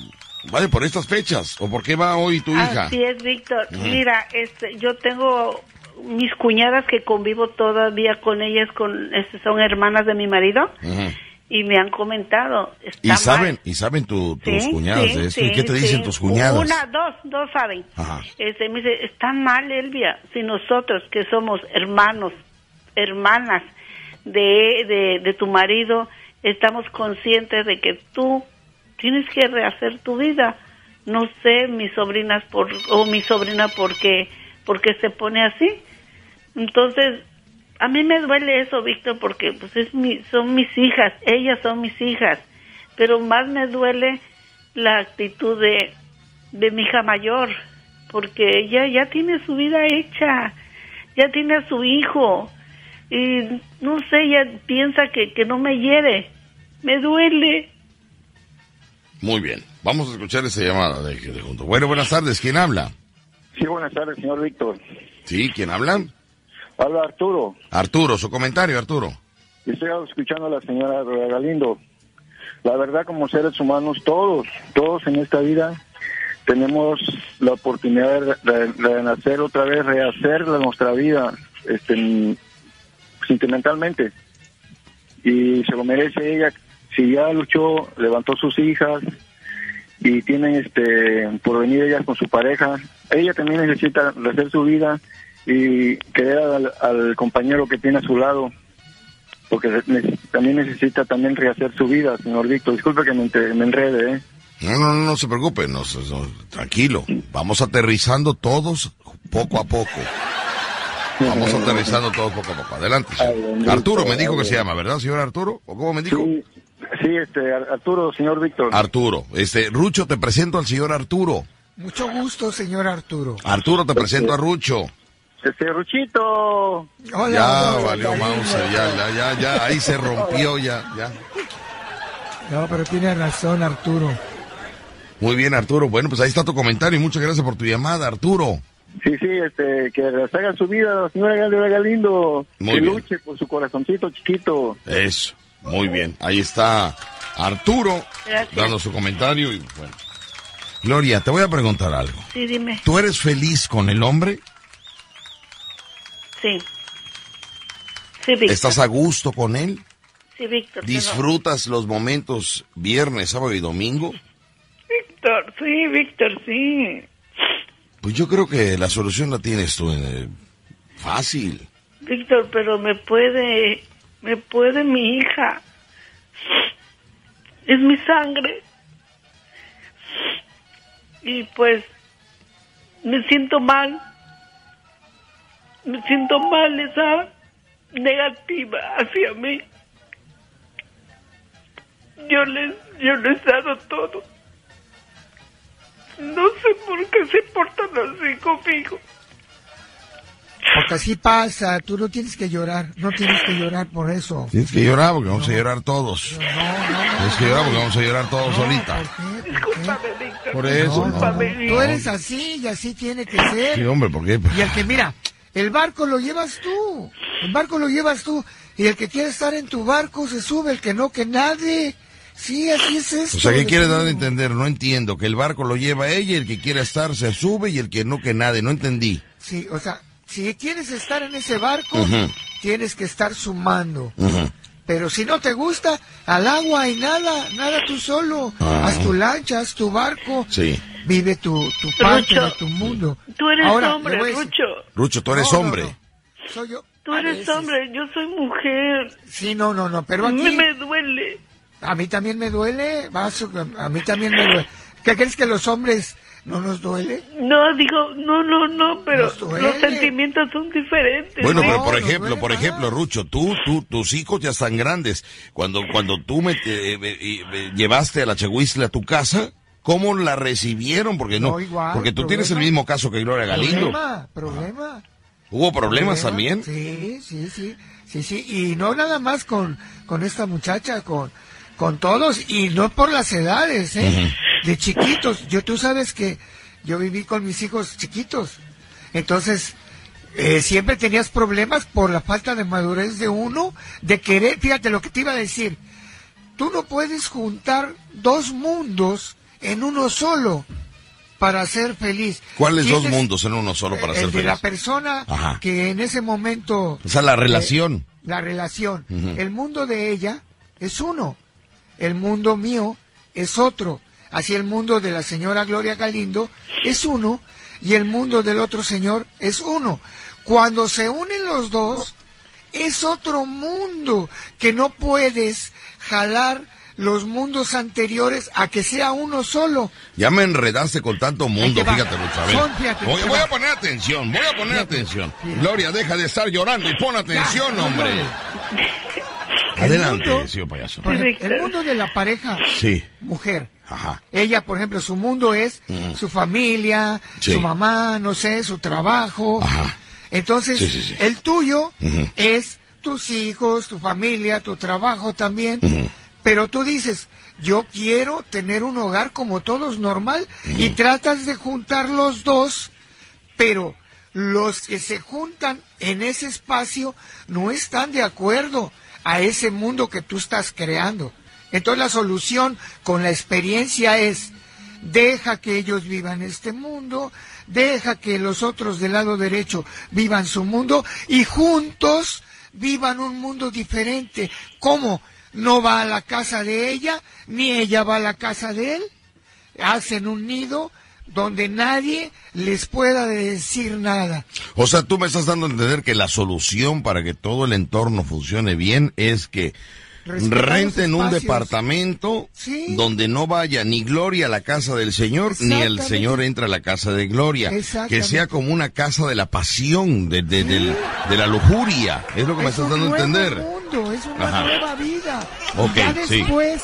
vale por estas fechas, o por qué va hoy tu hija. Así es, Víctor. Mira, este, yo tengo mis cuñadas que convivo todavía con ellas, con, este, son hermanas de mi marido. Ujú. Y me han comentado. Y saben, mal. y saben tu- tus Sí, cuñadas sí, de esto. ¿Y sí, qué te dicen tus cuñadas? Una, dos, dos saben. Ajá. Este, me dice, está mal, Elvia, si nosotros que somos hermanos, hermanas de, de, de tu marido, estamos conscientes de que tú tienes que rehacer tu vida. No sé, mis sobrinas por, o mi sobrina porque, porque se pone así. Entonces, a mí me duele eso, Víctor, porque pues es mi, son mis hijas, ellas son mis hijas, pero más me duele la actitud de, de mi hija mayor, porque ella ya tiene su vida hecha, ya tiene a su hijo, y no sé, ella piensa que, que no me hiere, me duele. Muy bien. Vamos a escuchar esa llamada de, de junto. Bueno, buenas tardes. ¿Quién habla? Sí, buenas tardes, señor Víctor. Sí, ¿quién habla? Habla Arturo. Arturo, su comentario, Arturo. Estoy escuchando a la señora Galindo. La verdad, como seres humanos, todos, todos en esta vida tenemos la oportunidad de, de- de nacer otra vez, rehacer nuestra vida este, sentimentalmente. Y se lo merece ella. Si ya luchó, levantó sus hijas y tienen este por venir ellas con su pareja, ella también necesita rehacer su vida y querer al, al compañero que tiene a su lado porque ne- también necesita también rehacer su vida, señor Víctor. Disculpe que me, me enrede, ¿eh? No, no, no, no se preocupe, no, tranquilo. Vamos aterrizando todos poco a poco. Vamos aterrizando todos poco a poco. Adelante. señor. Ay, bendito, Arturo me dijo que se llama, ¿verdad, señor Arturo? ¿O cómo me dijo? Sí, sí, este, Ar- Arturo, señor Víctor. Arturo. Este, Rucho, te presento al señor Arturo. Mucho gusto, señor Arturo. Arturo, te presento a Rucho. Este, Ruchito. Hola. Ya hola, valió. Mauser, ya, ya, ya, ya, ahí se rompió, ya, ya. No, pero tiene razón, Arturo. Muy bien, Arturo. Bueno, pues ahí está tu comentario y muchas gracias por tu llamada, Arturo. Sí, sí, este, que haga su vida, la señora Gal- Galindo. Muy que bien. luche por su corazoncito chiquito. Eso, muy bien. Ahí está Arturo Gracias. dando su comentario y bueno. Gloria, te voy a preguntar algo. Sí, dime. ¿Tú eres feliz con el hombre? Sí. Sí, Víctor. ¿Estás a gusto con él? Sí, Víctor. ¿Disfrutas los momentos viernes, sábado y domingo? Víctor, sí, Víctor, sí. Pues yo creo que la solución la tienes tú. eh, fácil. Víctor, pero me puede, me puede mi hija. Es mi sangre. Y pues me siento mal. Me siento mal esa negativa hacia mí. Yo les, yo les he dado todo. No sé por qué se portan así conmigo. Porque así pasa, tú no tienes que llorar, no tienes que llorar por eso. Tienes que llorar porque vamos a llorar todos. No, no, no. Tienes que llorar porque vamos a llorar todos no, ahorita. ¿por qué? ¿Por qué? Discúlpame, Víctor. Por eso, No, no, no. Discúlpame. Tú eres así y así tiene que ser. Sí, hombre, ¿por qué? Y el que, mira, el barco lo llevas tú. El barco lo llevas tú. Y el que quiere estar en tu barco se sube, el que no, que nadie. Sí, así es esto. O sea, ¿qué quiere dar a de entender? No entiendo. Que el barco lo lleva ella, el que quiere estar se sube y el que no, que nadie. No entendí. Sí, o sea, si quieres estar en ese barco, tienes que estar sumando. Pero si no te gusta, al agua y nada, nada tú solo. Ah. Haz tu lancha, haz tu barco. Sí. Vive tu, tu parte Rucho, de tu mundo. Tú eres Ahora, hombre, a Rucho. Rucho, tú eres No, hombre. no. Soy yo. Tú A eres hombre, yo soy mujer. Sí, no, no, no, pero me duele. A mí también me duele, vaso, a mí también me duele. ¿Qué crees que los hombres ¿No nos duele? No, digo, no, no, no, pero los sentimientos son diferentes. Bueno, pero por ejemplo, por ejemplo, Rucho, tú, tú, tus hijos ya están grandes. Cuando, cuando tú me, llevaste a la Chehuisle a tu casa, ¿cómo la recibieron? Porque no, porque tú tienes el mismo caso que Gloria Galindo. Problema, problema. ¿Hubo problemas también? Sí, sí, sí, sí, sí, y no nada más con, con esta muchacha, con, con todos, y no por las edades, ¿eh? De chiquitos. Yo, tú sabes que yo viví con mis hijos chiquitos. Entonces, eh, siempre tenías problemas por la falta de madurez de uno, de querer, fíjate lo que te iba a decir, tú no puedes juntar dos mundos en uno solo para ser feliz. ¿Cuáles dos mundos en uno solo para ser feliz? De la persona que en ese momento... O sea, la relación. Eh, la relación. El mundo de ella es uno. El mundo mío es otro. Así el mundo de la señora Gloria Galindo es uno y el mundo del otro señor es uno. Cuando se unen los dos, es otro mundo que no puedes jalar los mundos anteriores a que sea uno solo. Ya me enredaste con tanto mundo, fíjate, Lucha. Voy, voy, a poner atención, voy a poner atención. Gloria, deja de estar llorando y pon atención, hombre. Adelante, señor payaso. El mundo de la pareja sí. mujer. Ajá. Ella, por ejemplo, su mundo es mm. su familia, su mamá, no sé, su trabajo. Ajá. Entonces, el tuyo es tus hijos, tu familia, tu trabajo también. Pero tú dices, yo quiero tener un hogar como todos normal y tratas de juntar los dos, pero los que se juntan en ese espacio no están de acuerdo a ese mundo que tú estás creando. Entonces la solución con la experiencia es, deja que ellos vivan este mundo, deja que los otros del lado derecho vivan su mundo y juntos vivan un mundo diferente. ¿Cómo? No va a la casa de ella, ni ella va a la casa de él. Hacen un nido donde nadie les pueda decir nada. O sea, tú me estás dando a entender que la solución para que todo el entorno funcione bien es que renten un departamento donde no vaya ni Gloria a la casa del Señor, ni el Señor entra a la casa de Gloria. Que sea como una casa de la pasión, de, de, la lujuria. Es lo que me estás dando a entender. Mundo, es una nueva vida. ya después,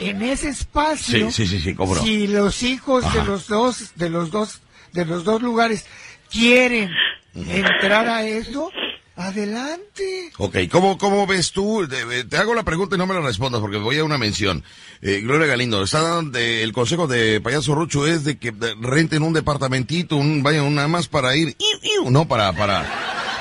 en ese espacio, si los hijos de los dos, de los dos, de los dos lugares quieren entrar a eso, Adelante. Ok, ¿cómo, cómo ves tú? Te, hago la pregunta y no me la respondas porque voy a una mención. Eh, Gloria Galindo, está el consejo de Payaso Rucho es de que renten un departamentito, un, vayan nada más para ir, no para, para,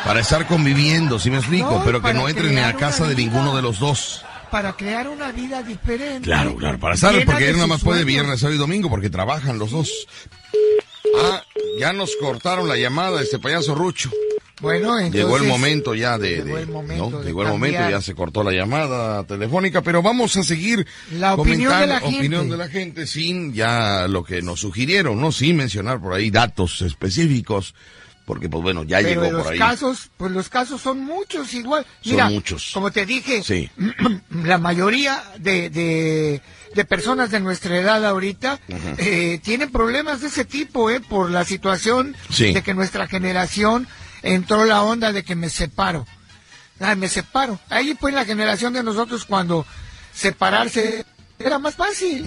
para estar conviviendo, si me explico, pero que no entren en la casa de ninguno de los dos. Para crear una vida diferente. Claro, claro, para estar, porque él nada más puede viernes, sábado y domingo porque trabajan los dos. Ah, ya nos cortaron la llamada este payaso Rucho. Bueno, entonces, llegó el momento ya de, llegó el momento, llegó el momento ya se cortó la llamada telefónica, pero vamos a seguir la opinión de la gente. opinión de la gente sin ya lo que nos sugirieron, no sin mencionar por ahí datos específicos, porque pues bueno ya llegó por ahí. casos, pues los casos son muchos igual. Mira, son muchos. Como te dije, sí. la mayoría de, de, de personas de nuestra edad ahorita eh, tienen problemas de ese tipo, eh, por la situación de que nuestra generación entró la onda de que me separo. Ay, me separo. Ahí fue la generación de nosotros cuando separarse era más fácil.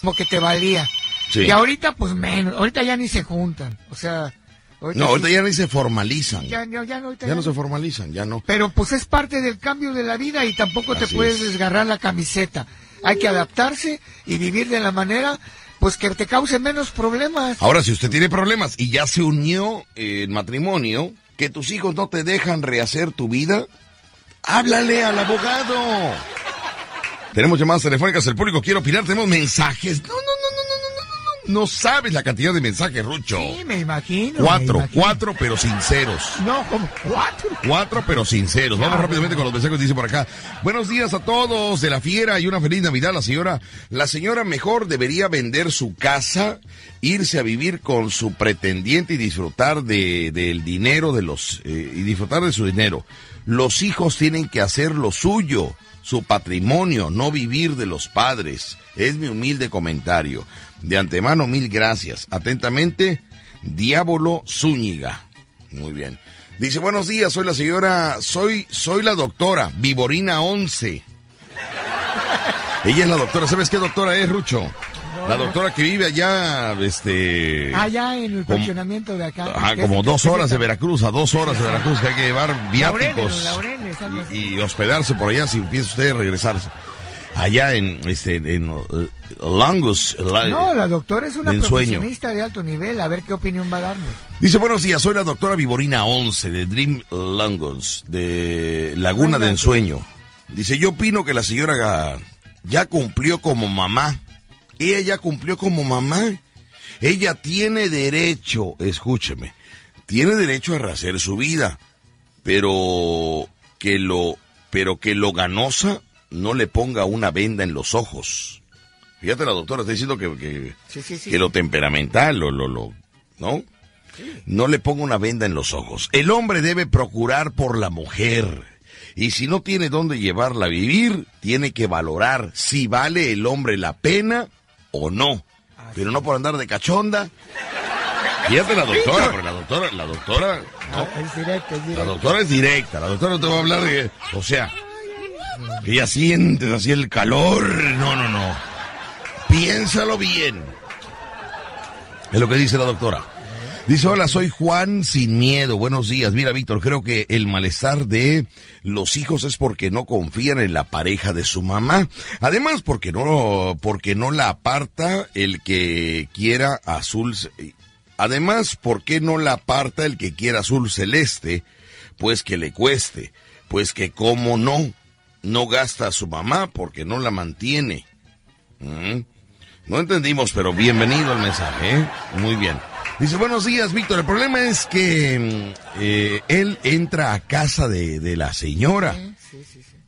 como que te valía. Y ahorita, pues menos. Ahorita ya ni se juntan. O sea. no, ahorita ya ni se formalizan. Ya, no, ya no se formalizan, ya no. Pero pues es parte del cambio de la vida y tampoco te puedes desgarrar la camiseta. Hay que adaptarse y vivir de la manera pues que te cause menos problemas. Ahora, si usted tiene problemas y ya se unió en matrimonio, que tus hijos no te dejan rehacer tu vida, háblale al abogado. Tenemos llamadas telefónicas, el público quiere opinar, tenemos mensajes. No, no, no sabes la cantidad de mensajes, Rucho. Sí, me imagino. Cuatro, cuatro pero sinceros. No, como cuatro. Cuatro pero sinceros. Vamos rápidamente con los mensajes, dice por acá. Buenos días a todos de la fiera y una feliz Navidad. La señora, la señora mejor debería vender su casa, irse a vivir con su pretendiente y disfrutar de, del dinero de los, eh, y disfrutar de su dinero Los hijos tienen que hacer lo suyo, su patrimonio, no vivir de los padres. Es mi humilde comentario. De antemano, mil gracias. Atentamente, Diablo Zúñiga. Muy bien. Dice, buenos días, soy la señora, soy, soy la doctora, Viborina 11. Ella es la doctora, ¿sabes qué doctora es, Rucho? La doctora que vive allá, este... Allá en el pensionamiento de acá. Ajá, como dos horas de Veracruz, a dos horas de Veracruz, que hay que llevar viáticos y, hospedarse por allá si empieza usted a regresarse. Allá en, este, en uh, Langus. no, la doctora es una profesionista de alto nivel, a ver qué opinión va a darnos. Dice, buenos días, soy la doctora Viborina 11 de Dream Langus, de Laguna de Ensueño. Dice, yo opino que la señora ya cumplió como mamá ella ya cumplió como mamá. Ella tiene derecho, escúcheme, tiene derecho a rehacer su vida, pero que lo, pero que lo ganosa no le ponga una venda en los ojos. Fíjate, la doctora está diciendo que, que, lo temperamental, lo, lo, lo, ¿no? No le ponga una venda en los ojos. El hombre debe procurar por la mujer. Y si no tiene dónde llevarla a vivir, tiene que valorar si vale el hombre la pena o no. Pero no por andar de cachonda. Fíjate la doctora, porque la doctora, la doctora, ah, es directa, La doctora es directa, la doctora no te va a hablar de, o sea, que ya sientes así el calor. No, no, no. Piénsalo bien. Es lo que dice la doctora. Dice, hola, soy Juan sin miedo. Buenos días. Mira, Víctor, creo que el malestar de los hijos es porque no confían en la pareja de su mamá. Además, porque no, porque no la aparta el que quiera azul. Además, ¿por qué no la aparta el que quiera azul celeste? Pues que le cueste. Pues que como no, no gasta a su mamá porque no la mantiene. ¿Mm? No entendimos, pero bienvenido al mensaje, ¿eh? Muy bien. Dice, buenos días, Víctor. El problema es que mm, eh, él entra a casa de, la señora.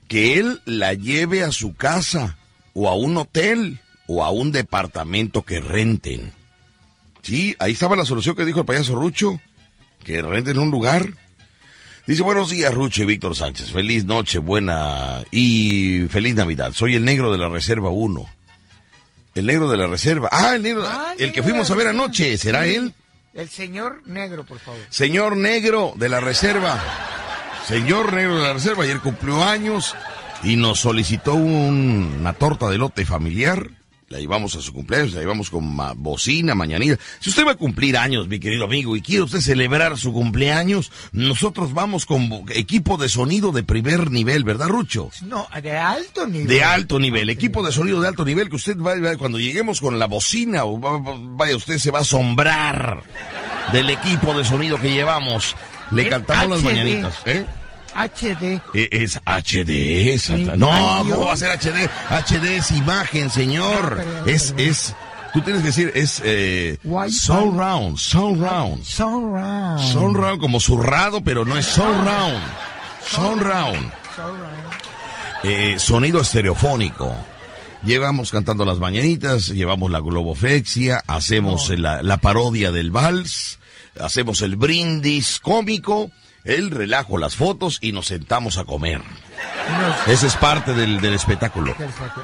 Que él la lleve a su casa o a un hotel o a un departamento que renten. Sí, ahí estaba la solución que dijo el payaso Rucho. Que renten un lugar. Dice, buenos días, Rucho y Víctor Sánchez. Feliz noche, buena y feliz Navidad. Soy el negro de la Reserva 1. El negro de la reserva. Ah, el negro. Ah, el que fuimos a ver anoche. ¿Será él? El señor negro, por favor. Señor negro de la reserva. Señor negro de la reserva. Ayer cumplió años y nos solicitó una torta de lote familiar la llevamos a su cumpleaños, la llevamos con bocina, mañanita. Si usted va a cumplir años, mi querido amigo, y quiere usted celebrar su cumpleaños, nosotros vamos con equipo de sonido de primer nivel, ¿verdad, Rucho? No, de alto nivel. De alto nivel, equipo de sonido de alto nivel que usted va, cuando lleguemos con la bocina, vaya, usted se va a asombrar del equipo de sonido que llevamos. Le cantamos las mañanitas, ¿eh? HD. E, es HD, Santa. No, ¿cómo va a ser HD? HD es imagen, señor. es, es, tú tienes que decir, es eh, surround, surround. Surround. Surround, como zurrado, pero no es surround. Surround. Eh, sonido estereofónico. Llevamos cantando las mañanitas, llevamos la globoflexia, hacemos la, la parodia del vals, hacemos el brindis cómico el relajo, las fotos y nos sentamos a comer. Ese es parte del, espectáculo.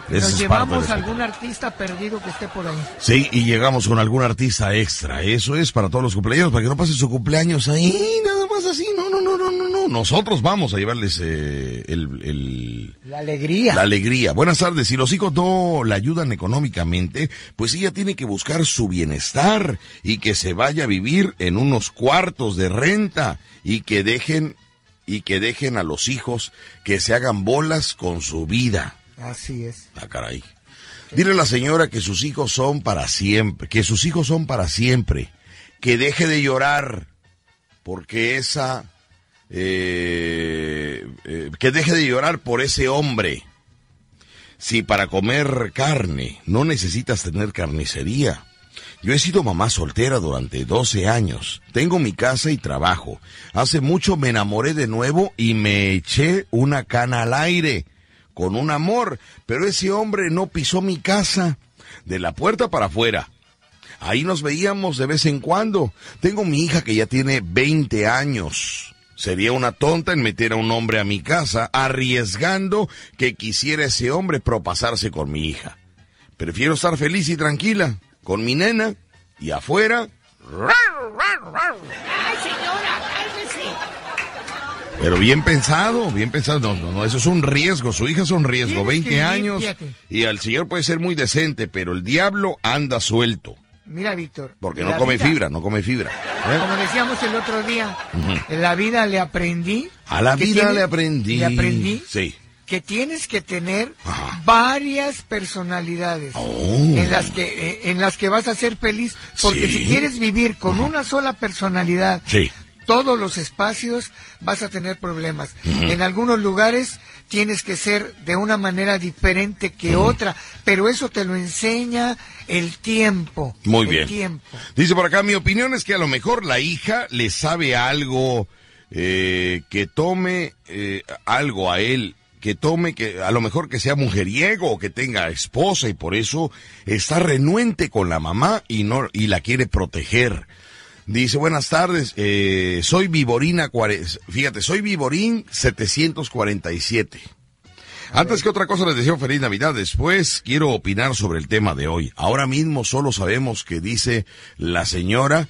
Nos llevamos algún artista perdido que esté por ahí. Sí, y llegamos con algún artista extra. Eso es para todos los cumpleaños, para que no pase su cumpleaños ahí, nada más así. No, no, no, no, no, no. Nosotros vamos a llevarles eh, el, La alegría. La alegría. Buenas tardes. Si los hijos no la ayudan económicamente, pues ella tiene que buscar su bienestar y que se vaya a vivir en unos cuartos de renta y que dejen y que dejen a los hijos que se hagan bolas con su vida. Así es. Ah, caray. Dile a la señora que sus hijos son para siempre, que sus hijos son para siempre, que deje de llorar, porque esa, eh, eh, que deje de llorar por ese hombre. Si para comer carne no necesitas tener carnicería, yo he sido mamá soltera durante 12 años. Tengo mi casa y trabajo. Hace mucho me enamoré de nuevo y me eché una cana al aire con un amor, pero ese hombre no pisó mi casa de la puerta para afuera. Ahí nos veíamos de vez en cuando. Tengo mi hija que ya tiene 20 años. Sería una tonta en meter a un hombre a mi casa arriesgando que quisiera ese hombre propasarse con mi hija. Prefiero estar feliz y tranquila con mi nena y afuera. ¡Ay, señora, cálmese! Pero bien pensado, bien pensado. No, no, no, eso es un riesgo. Su hija es un riesgo. Tienes 20 que años. Y al señor puede ser muy decente, pero el diablo anda suelto. Mira, Víctor. Porque no come vida, fibra, no come fibra. ¿eh? Como decíamos el otro día, en la vida le aprendí. A la vida tiene- le aprendí. Le aprendí Sí. Que tienes que tener Ajá. varias personalidades Oh. en las que eh, en las que vas a ser feliz porque Sí. si quieres vivir con una sola personalidad Sí. todos los espacios vas a tener problemas en algunos lugares tienes que ser de una manera diferente que otra pero eso te lo enseña el tiempo Muy el bien. tiempo Dice por acá, mi opinión es que a lo mejor la hija le sabe algo eh, que tome eh, algo a él, que tome que a lo mejor que sea mujeriego o que tenga esposa y por eso está renuente con la mamá y no y la quiere proteger. Dice, buenas tardes, eh, soy Viborina, fíjate, soy Viborín 747. Antes que otra cosa les deseo feliz Navidad. Después quiero opinar sobre el tema de hoy. Ahora mismo solo sabemos que dice la señora,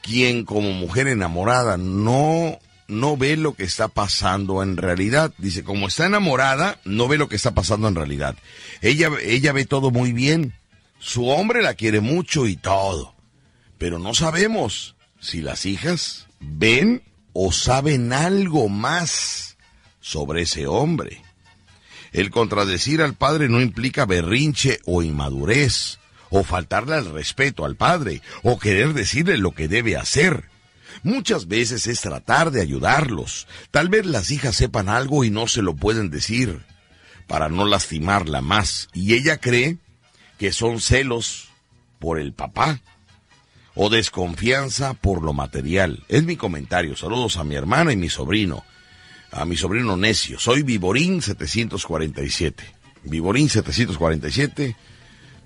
quien como mujer enamorada no no ve lo que está pasando en realidad. Dice, como está enamorada, no ve lo que está pasando en realidad. Ella ella ve todo muy bien. Su hombre la quiere mucho y todo. Pero no sabemos si las hijas ven o saben algo más sobre ese hombre. El contradecir al padre no implica berrinche o inmadurez, o faltarle al respeto al padre, o querer decirle lo que debe hacer. Muchas veces es tratar de ayudarlos. Tal vez las hijas sepan algo y no se lo pueden decir, para no lastimarla más. Y ella cree que son celos por el papá o desconfianza por lo material. Es mi comentario. Saludos a mi hermana y mi sobrino a mi sobrino necio. Soy Viborín 747. Viborín 747.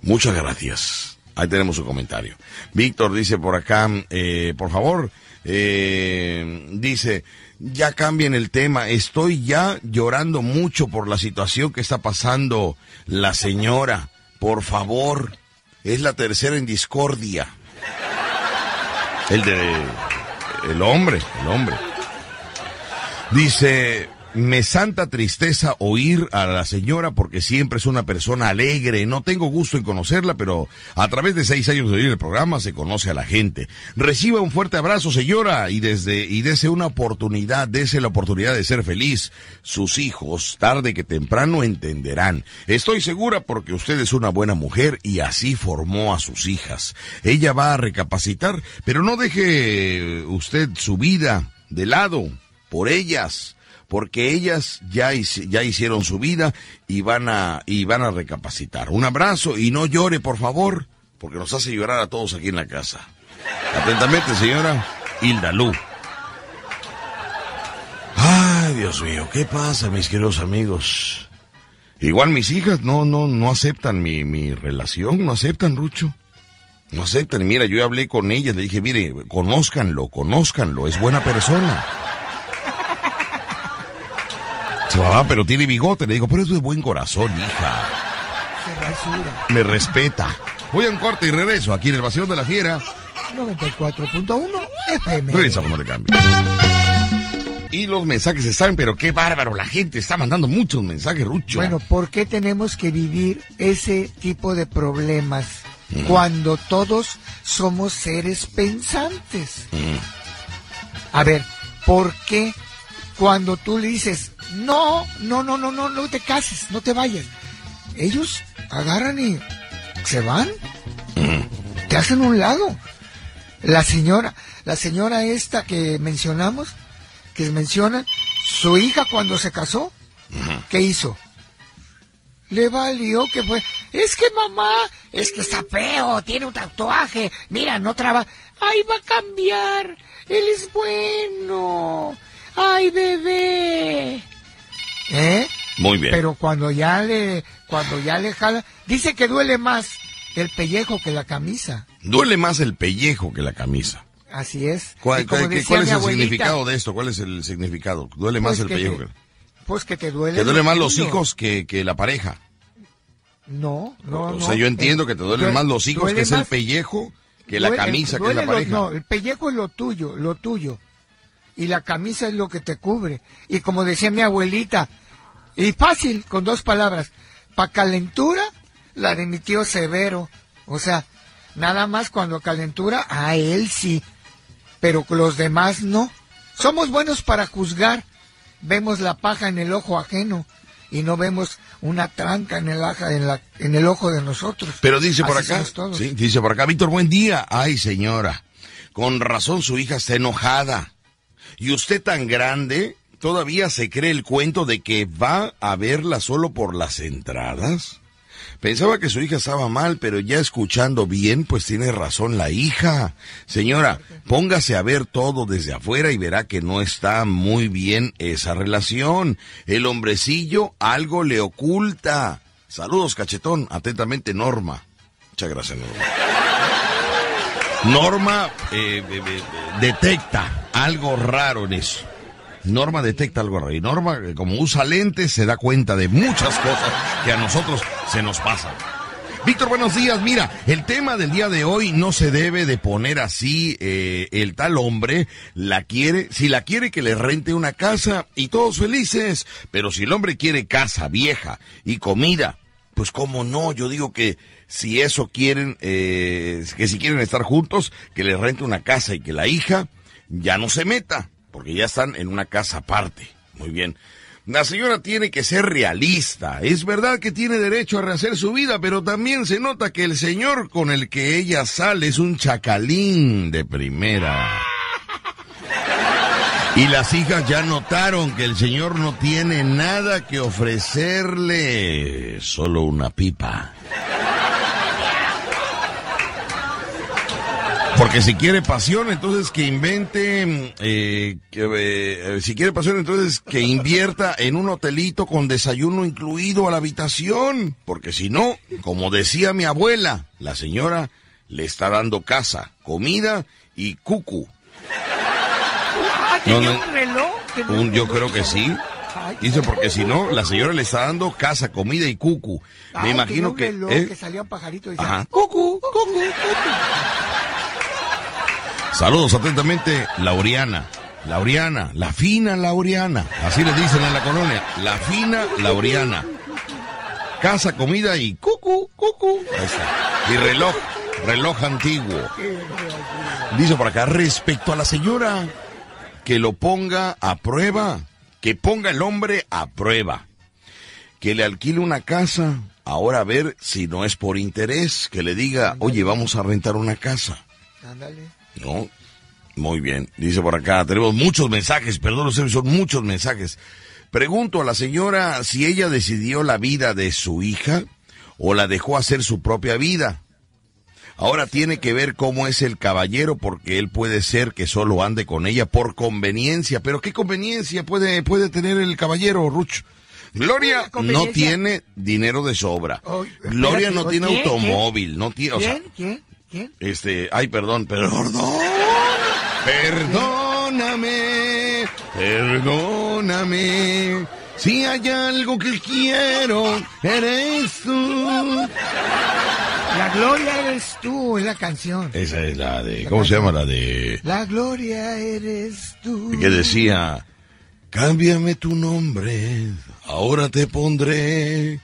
Muchas gracias. Ahí tenemos su comentario. Víctor dice por acá, eh, por favor, eh, dice, ya cambien el tema. Estoy ya llorando mucho por la situación que está pasando la señora. Por favor, es la tercera en discordia. El de... El hombre, el hombre. Dice, me santa tristeza oír a la señora porque siempre es una persona alegre. No tengo gusto en conocerla, pero a través de seis años de oír el programa se conoce a la gente. Reciba un fuerte abrazo, señora, y desde, y dese una oportunidad, dese la oportunidad de ser feliz. Sus hijos, tarde que temprano, entenderán. Estoy segura porque usted es una buena mujer y así formó a sus hijas. Ella va a recapacitar, pero no deje usted su vida de lado por ellas, porque ellas ya, ya hicieron su vida y van a y van a recapacitar. Un abrazo y no llore, por favor, porque nos hace llorar a todos aquí en la casa. Atentamente, señora Hilda Lu. Ay, Dios mío, ¿qué pasa, mis queridos amigos? Igual mis hijas no no no aceptan mi, mi relación, no aceptan, Rucho. No aceptan. Y Mira, yo hablé con ellas, le dije, mire, conózcanlo, conózcanlo, es buena persona. "Ah, pero tiene bigote. Le digo, pero es de buen corazón, hija. Me respeta. Voy a un corte y regreso aquí en el Vacío de la Fiera. 94.1 FM. Regresamos, no le cambio. Y los mensajes están, pero qué bárbaro. La gente está mandando muchos mensajes, Rucho. Bueno, ¿por qué tenemos que vivir ese tipo de problemas cuando todos somos seres pensantes? A ver, ¿por qué cuando tú le dices, no, no, no, no, no, no te cases, no te vayas? Ellos agarran y se van, te hacen un lado. La señora, la señora esta que mencionamos, que mencionan, su hija cuando se casó, ¿qué hizo? Le valió que fue. Es que mamá, es que está feo, tiene un tatuaje. Mira, no trabaja. Ay, va a cambiar. Él es bueno. Ay, bebé. ¿Eh? Muy bien. Pero cuando ya le, cuando ya le jala, dice que duele más el pellejo que la camisa. Duele más el pellejo que la camisa. Así es. ¿Cuál, cuál es el significado de esto? ¿Cuál es el significado? ¿Duele más pues el pellejo? pues que te duele. ¿Te duele más los hijos que, que la pareja? No, no, o, sea, yo entiendo que te duelen más los hijos, que es el pellejo, que la camisa, que es la pareja. no, el pellejo es lo tuyo, lo tuyo. Y la camisa es lo que te cubre. Y como decía mi abuelita, y fácil, con dos palabras, pa' calentura, la de mi tío Severo. O sea, nada más cuando calentura, a él sí, pero los demás no. Somos buenos para juzgar. Vemos la paja en el ojo ajeno y no vemos una tranca en el, en, la, en el ojo de nosotros. Pero dice por acá, sí, dice por acá, Víctor, buen día. Ay, señora, con razón su hija está enojada. Y usted tan grande, todavía se cree el cuento de que va a verla solo por las entradas. Pensaba que su hija estaba mal, pero ya escuchando bien, pues tiene razón la hija. Señora, póngase a ver todo desde afuera y verá que no está muy bien esa relación. El hombrecillo algo le oculta. Saludos, cachetón. Atentamente, Norma. Muchas gracias, Norma. Norma eh, eh, eh, detecta algo raro en eso. Norma detecta algo raro. Y Norma, como usa lentes, se da cuenta de muchas cosas que a nosotros se nos pasan. Víctor, buenos días. Mira, el tema del día de hoy no se debe de poner así. Eh, el tal hombre la quiere, si la quiere que le rente una casa y todos felices. Pero si el hombre quiere casa vieja y comida, pues cómo no. Yo digo que si eso quieren, eh, que si quieren estar juntos, que le rente una casa y que la hija ya no se meta porque ya están en una casa aparte. Muy bien. La señora tiene que ser realista. Es verdad que tiene derecho a rehacer su vida, pero también se nota que el señor con el que ella sale es un chacalín de primera. Y las hijas ya notaron que el señor no tiene nada que ofrecerle, solo una pipa. Porque si quiere pasión, entonces que invente, eh, eh, si quiere pasión, entonces que invierta en un hotelito con desayuno incluido a la habitación. Porque si no, como decía mi abuela, la señora le está dando casa, comida y cucu. Ah, un reloj? yo creo que sí. Dice, porque si no, la señora le está dando casa, comida y cucu. Me imagino que... ¿eh? que salía un pajarito y decía, cucu, cucu, cucu. Saludos atentamente, Laureana. Laureana, la fina Laureana. Así le dicen en la colonia. La fina Laureana. Casa, comida y cucu, cucu. Y reloj, reloj antiguo. Dice por acá, respecto a la señora, que lo ponga a prueba, que ponga el hombre a prueba, que le alquile una casa, ahora a ver si no es por interés, que le diga, oye, vamos a rentar una casa. Ándale. ¿No? Muy bien, dice por acá, tenemos muchos mensajes, perdón, son muchos mensajes. Pregunto a la señora si ella decidió la vida de su hija o la dejó hacer su propia vida. Ahora tiene que ver cómo es el caballero porque él puede ser que solo ande con ella por conveniencia. Pero ¿qué conveniencia puede, puede tener el caballero, Ruch? Gloria no tiene dinero de sobra. Gloria no tiene automóvil, no tiene, o sea, este, ay, perdón, perdón. Perdóname, perdóname. Si hay algo que quiero, eres tú. La gloria eres tú, es la canción. Esa es la de, ¿cómo se llama la de? La gloria eres tú. Que decía, cámbiame tu nombre, ahora te pondré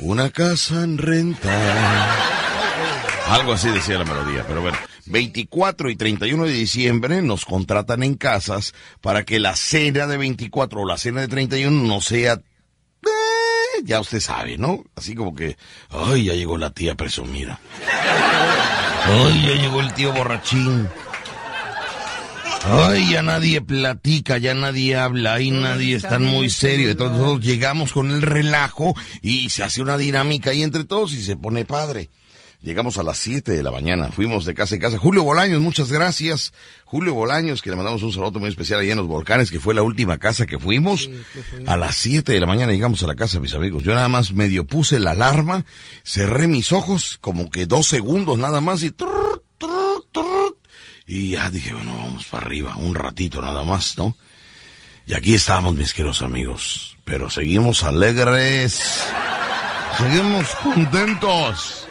una casa en renta. Algo así decía la melodía, pero bueno. 24 y 31 de diciembre nos contratan en casas para que la cena de 24 o la cena de 31 no sea... Eh, ya usted sabe, ¿no? Así como que... Ay, ya llegó la tía presumida. Ay, ya llegó el tío borrachín. Ay, ya nadie platica, ya nadie habla, ahí nadie está muy serio. Entonces nosotros llegamos con el relajo y se hace una dinámica ahí entre todos y se pone padre. Llegamos a las 7 de la mañana, fuimos de casa en casa. Julio Bolaños, muchas gracias. Julio Bolaños, que le mandamos un saludo muy especial allá en los volcanes, que fue la última casa que fuimos. A las 7 de la mañana llegamos a la casa, mis amigos. Yo nada más medio puse la alarma, cerré mis ojos, como que dos segundos nada más y... Y ya dije, bueno, vamos para arriba, un ratito nada más, ¿no? Y aquí estamos, mis queridos amigos. Pero seguimos alegres. Seguimos contentos.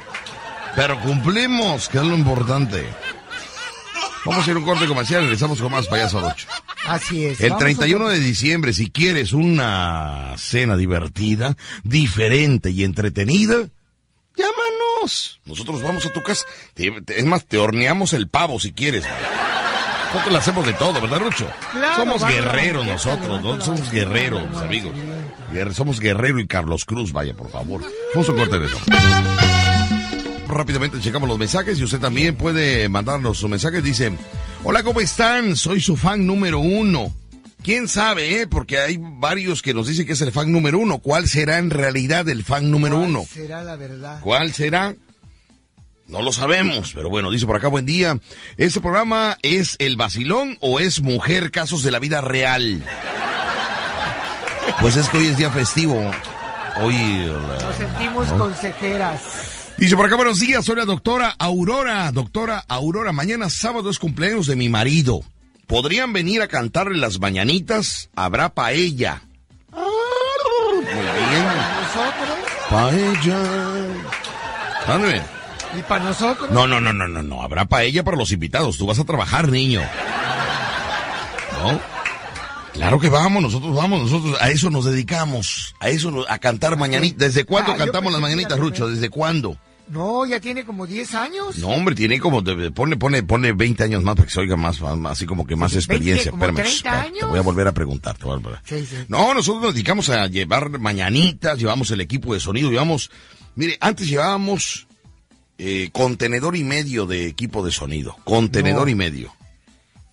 Pero cumplimos, que es lo importante. Vamos a ir a un corte comercial y regresamos con más payaso 8. Así es. El 31 de diciembre, si quieres una cena divertida, diferente y entretenida, llámanos. Nosotros vamos a tu casa. Es más, te horneamos el pavo si quieres. Nosotros le hacemos de todo, ¿verdad, Rucho? somos guerreros nosotros, ¿no? Somos guerreros, amigos. Somos Guerrero y Carlos Cruz, vaya, por favor. Vamos a un corte de eso rápidamente checamos los mensajes y usted también puede mandarnos su mensaje. Dice, hola, ¿cómo están? Soy su fan número uno. ¿Quién sabe, eh? Porque hay varios que nos dicen que es el fan número uno. ¿Cuál será en realidad el fan número uno? ¿Cuál será la verdad? ¿Cuál será? No lo sabemos, pero bueno, dice por acá, buen día. ¿Este programa es El Vacilón o es Mujer Casos de la Vida Real? Pues es que hoy es día festivo. Hoy... Nos sentimos consejeras. Dice por acá, buenos días, soy la doctora Aurora. Doctora Aurora, mañana sábado es cumpleaños de mi marido. ¿Podrían venir a cantarle las mañanitas? Habrá paella. Muy bien. Paella. ¿Dónde ¿Y para nosotros? No, no, no, no, no, no. Habrá paella para los invitados. Tú vas a trabajar, niño. ¿No? Claro que vamos, nosotros vamos, nosotros a eso nos dedicamos, a eso, a cantar mañanitas. ¿Desde cuándo ah, cantamos las mañanitas, Rucho? ¿Desde cuándo? No, ya tiene como 10 años. No, hombre, tiene como, pone, pone, pone 20 años más para que se oiga más, así como que más experiencia. 20, 30 años? Te voy a volver a preguntar. No, nosotros nos dedicamos a llevar mañanitas, llevamos el equipo de sonido, llevamos, mire, antes llevábamos eh, contenedor y medio de equipo de sonido, contenedor y medio.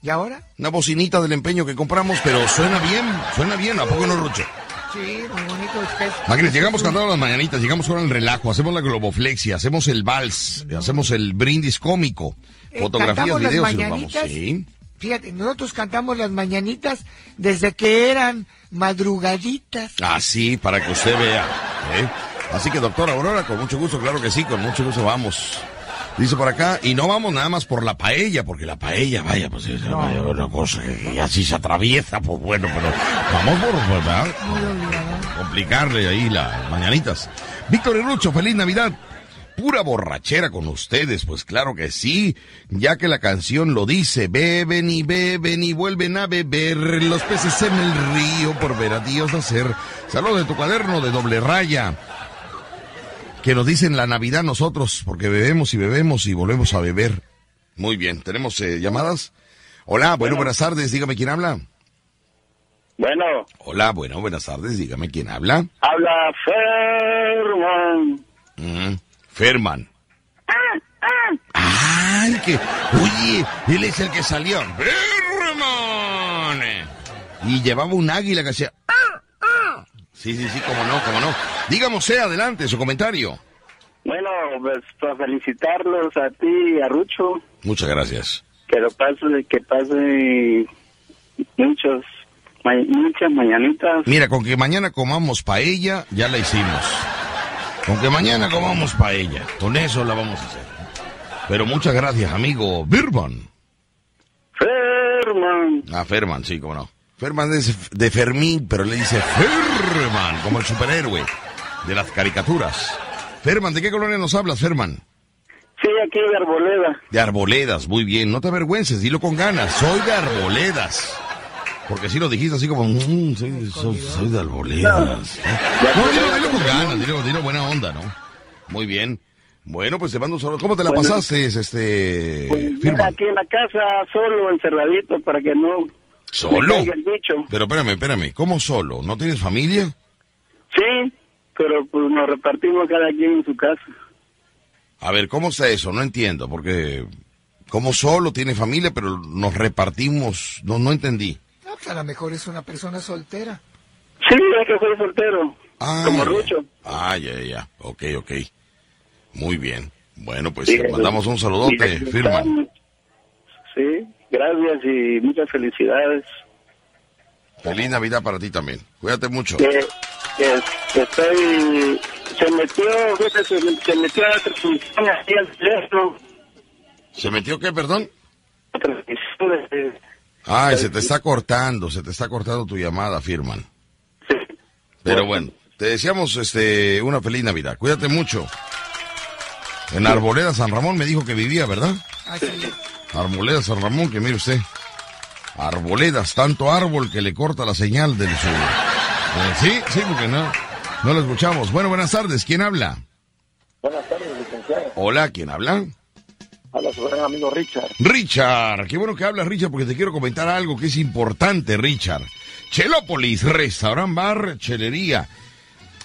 ¿Y ahora? Una bocinita del empeño que compramos, pero suena bien, suena bien, ¿a poco no, Rucho? Sí, muy bonito. Es llegamos cantando las mañanitas, llegamos con el relajo, hacemos la globoflexia, hacemos el vals, hacemos el brindis cómico, eh, fotografías, videos y nos vamos. ¿Sí? Fíjate, nosotros cantamos las mañanitas desde que eran madrugaditas. Así, ah, para que usted vea. ¿eh? Así que, doctora Aurora, con mucho gusto, claro que sí, con mucho gusto vamos. Dice por acá, y no vamos nada más por la paella, porque la paella, vaya, pues es una cosa que así se atraviesa, pues bueno, pero vamos por, pues, ¿verdad? Complicarle ahí las mañanitas. Víctor y Rucho, feliz Navidad. Pura borrachera con ustedes, pues claro que sí, ya que la canción lo dice, beben y beben y vuelven a beber los peces en el río por ver a Dios hacer. Saludos de tu cuaderno de doble raya que nos dicen la Navidad nosotros, porque bebemos y bebemos y volvemos a beber. Muy bien, ¿tenemos eh, llamadas? Hola, bueno, buenas tardes, dígame quién habla. Bueno. Hola, bueno, buenas tardes, dígame quién habla. Habla Ferman. Mm, Ferman. Ay, que, oye, él es el que salió. Ferman. Y llevaba un águila que hacía... Sí, sí, sí, cómo no, cómo no. Dígame sea adelante, su comentario. Bueno, pues para felicitarlos a ti y a Rucho. Muchas gracias. Que lo pase, que pase muchos, muchas mañanitas. Mira, con que mañana comamos paella, ya la hicimos. Con que mañana comamos paella, con eso la vamos a hacer. Pero muchas gracias, amigo Birban. Ferman. Ah, Ferman, sí, cómo no. Ferman es de Fermín, pero le dice Ferman, como el superhéroe de las caricaturas. Ferman, ¿de qué colonia nos hablas, Ferman? Sí, aquí de Arboleda. De Arboledas, muy bien. No te avergüences, dilo con ganas. Soy de Arboledas. Porque si lo dijiste así como, mm, soy, de Arboledas. No, dilo, con ganas, dilo, dilo buena onda, ¿no? Muy bien. Bueno, pues te mando un saludo. ¿Cómo te la pasaste, este, pues, Aquí en la casa, solo, encerradito, para que no ¿Solo? Pero espérame, espérame, ¿cómo solo? ¿No tienes familia? Sí, pero pues nos repartimos cada quien en su casa. A ver, ¿cómo está eso? No entiendo, porque como solo tiene familia, pero nos repartimos, no, no entendí. No, pues a lo mejor es una persona soltera. Sí, es que soy soltero, ah, como Rucho. Ah, ya, ya, ok, ok. Muy bien. Bueno, pues mandamos un saludote, firma. Sí. Gracias y muchas felicidades. Feliz Navidad para ti también. Cuídate mucho. Que, estoy... Se metió, se, metió a la transmisión aquí al teléfono. ¿Se metió qué, perdón? Ay, se te está cortando, se te está cortando tu llamada, firman. Sí. Pero bueno, te deseamos este una feliz Navidad. Cuídate mucho. En Arboleda San Ramón me dijo que vivía, ¿verdad? Así Arboleda San Ramón, que mire usted. Arboledas, tanto árbol que le corta la señal del sur. Eh, sí, sí, porque no, no lo escuchamos. Bueno, buenas tardes. ¿Quién habla? Buenas tardes, licenciado. Hola, ¿quién habla? Habla su gran amigo Richard. Richard, qué bueno que hablas, Richard, porque te quiero comentar algo que es importante, Richard. Chelópolis, restaurant bar, chelería.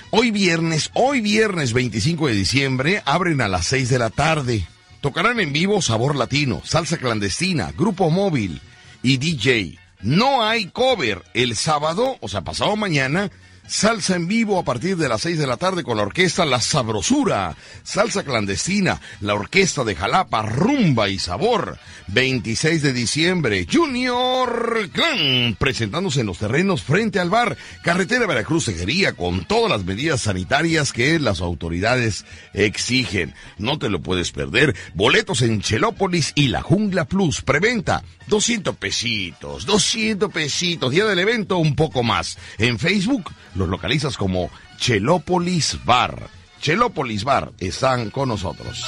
Hoy viernes, hoy viernes 25 de diciembre, abren a las 6 de la tarde. Tocarán en vivo Sabor Latino, Salsa Clandestina, Grupo Móvil y DJ. No hay cover. El sábado, o sea, pasado mañana, Salsa en vivo a partir de las 6 de la tarde con la orquesta La Sabrosura. Salsa clandestina, la orquesta de Jalapa, Rumba y Sabor. 26 de diciembre, Junior Clan, presentándose en los terrenos frente al bar. Carretera Veracruz Seguería con todas las medidas sanitarias que las autoridades exigen. No te lo puedes perder. Boletos en Chelópolis y La Jungla Plus. Preventa, 200 pesitos, 200 pesitos. Día del evento, un poco más. En Facebook, los localizas como Chelópolis Bar. Chelópolis Bar están con nosotros.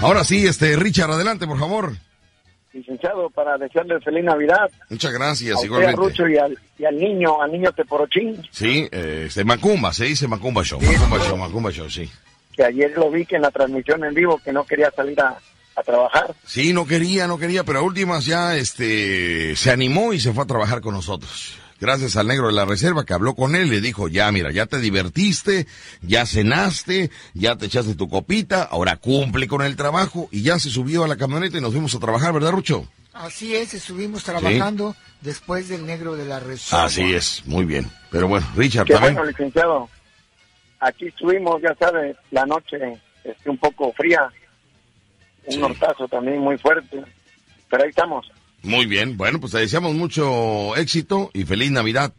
Ahora sí, este Richard, adelante, por favor. Licenciado, para desearle feliz Navidad. Muchas gracias, a usted, a igualmente. Rucho y al, y al niño, al niño Teporochín, Sí, eh, este, Macumba, se dice Macumba Show, Macumba Show, Macumba Show, sí. que ayer lo vi que en la transmisión en vivo que no quería salir a, a trabajar. Sí, no quería, no quería, pero a últimas ya, este, se animó y se fue a trabajar con nosotros. Gracias al negro de la reserva que habló con él, le dijo, ya mira, ya te divertiste, ya cenaste, ya te echaste tu copita, ahora cumple con el trabajo y ya se subió a la camioneta y nos fuimos a trabajar, ¿verdad, Rucho? Así es, estuvimos trabajando después del negro de la reserva. Así es, muy bien. Pero bueno, Richard Qué también. bueno, licenciado. Aquí estuvimos, ya sabe, la noche este, un poco fría, un Sí. nortazo también muy fuerte, pero ahí estamos. Muy bien, bueno, pues te deseamos mucho éxito y feliz Navidad.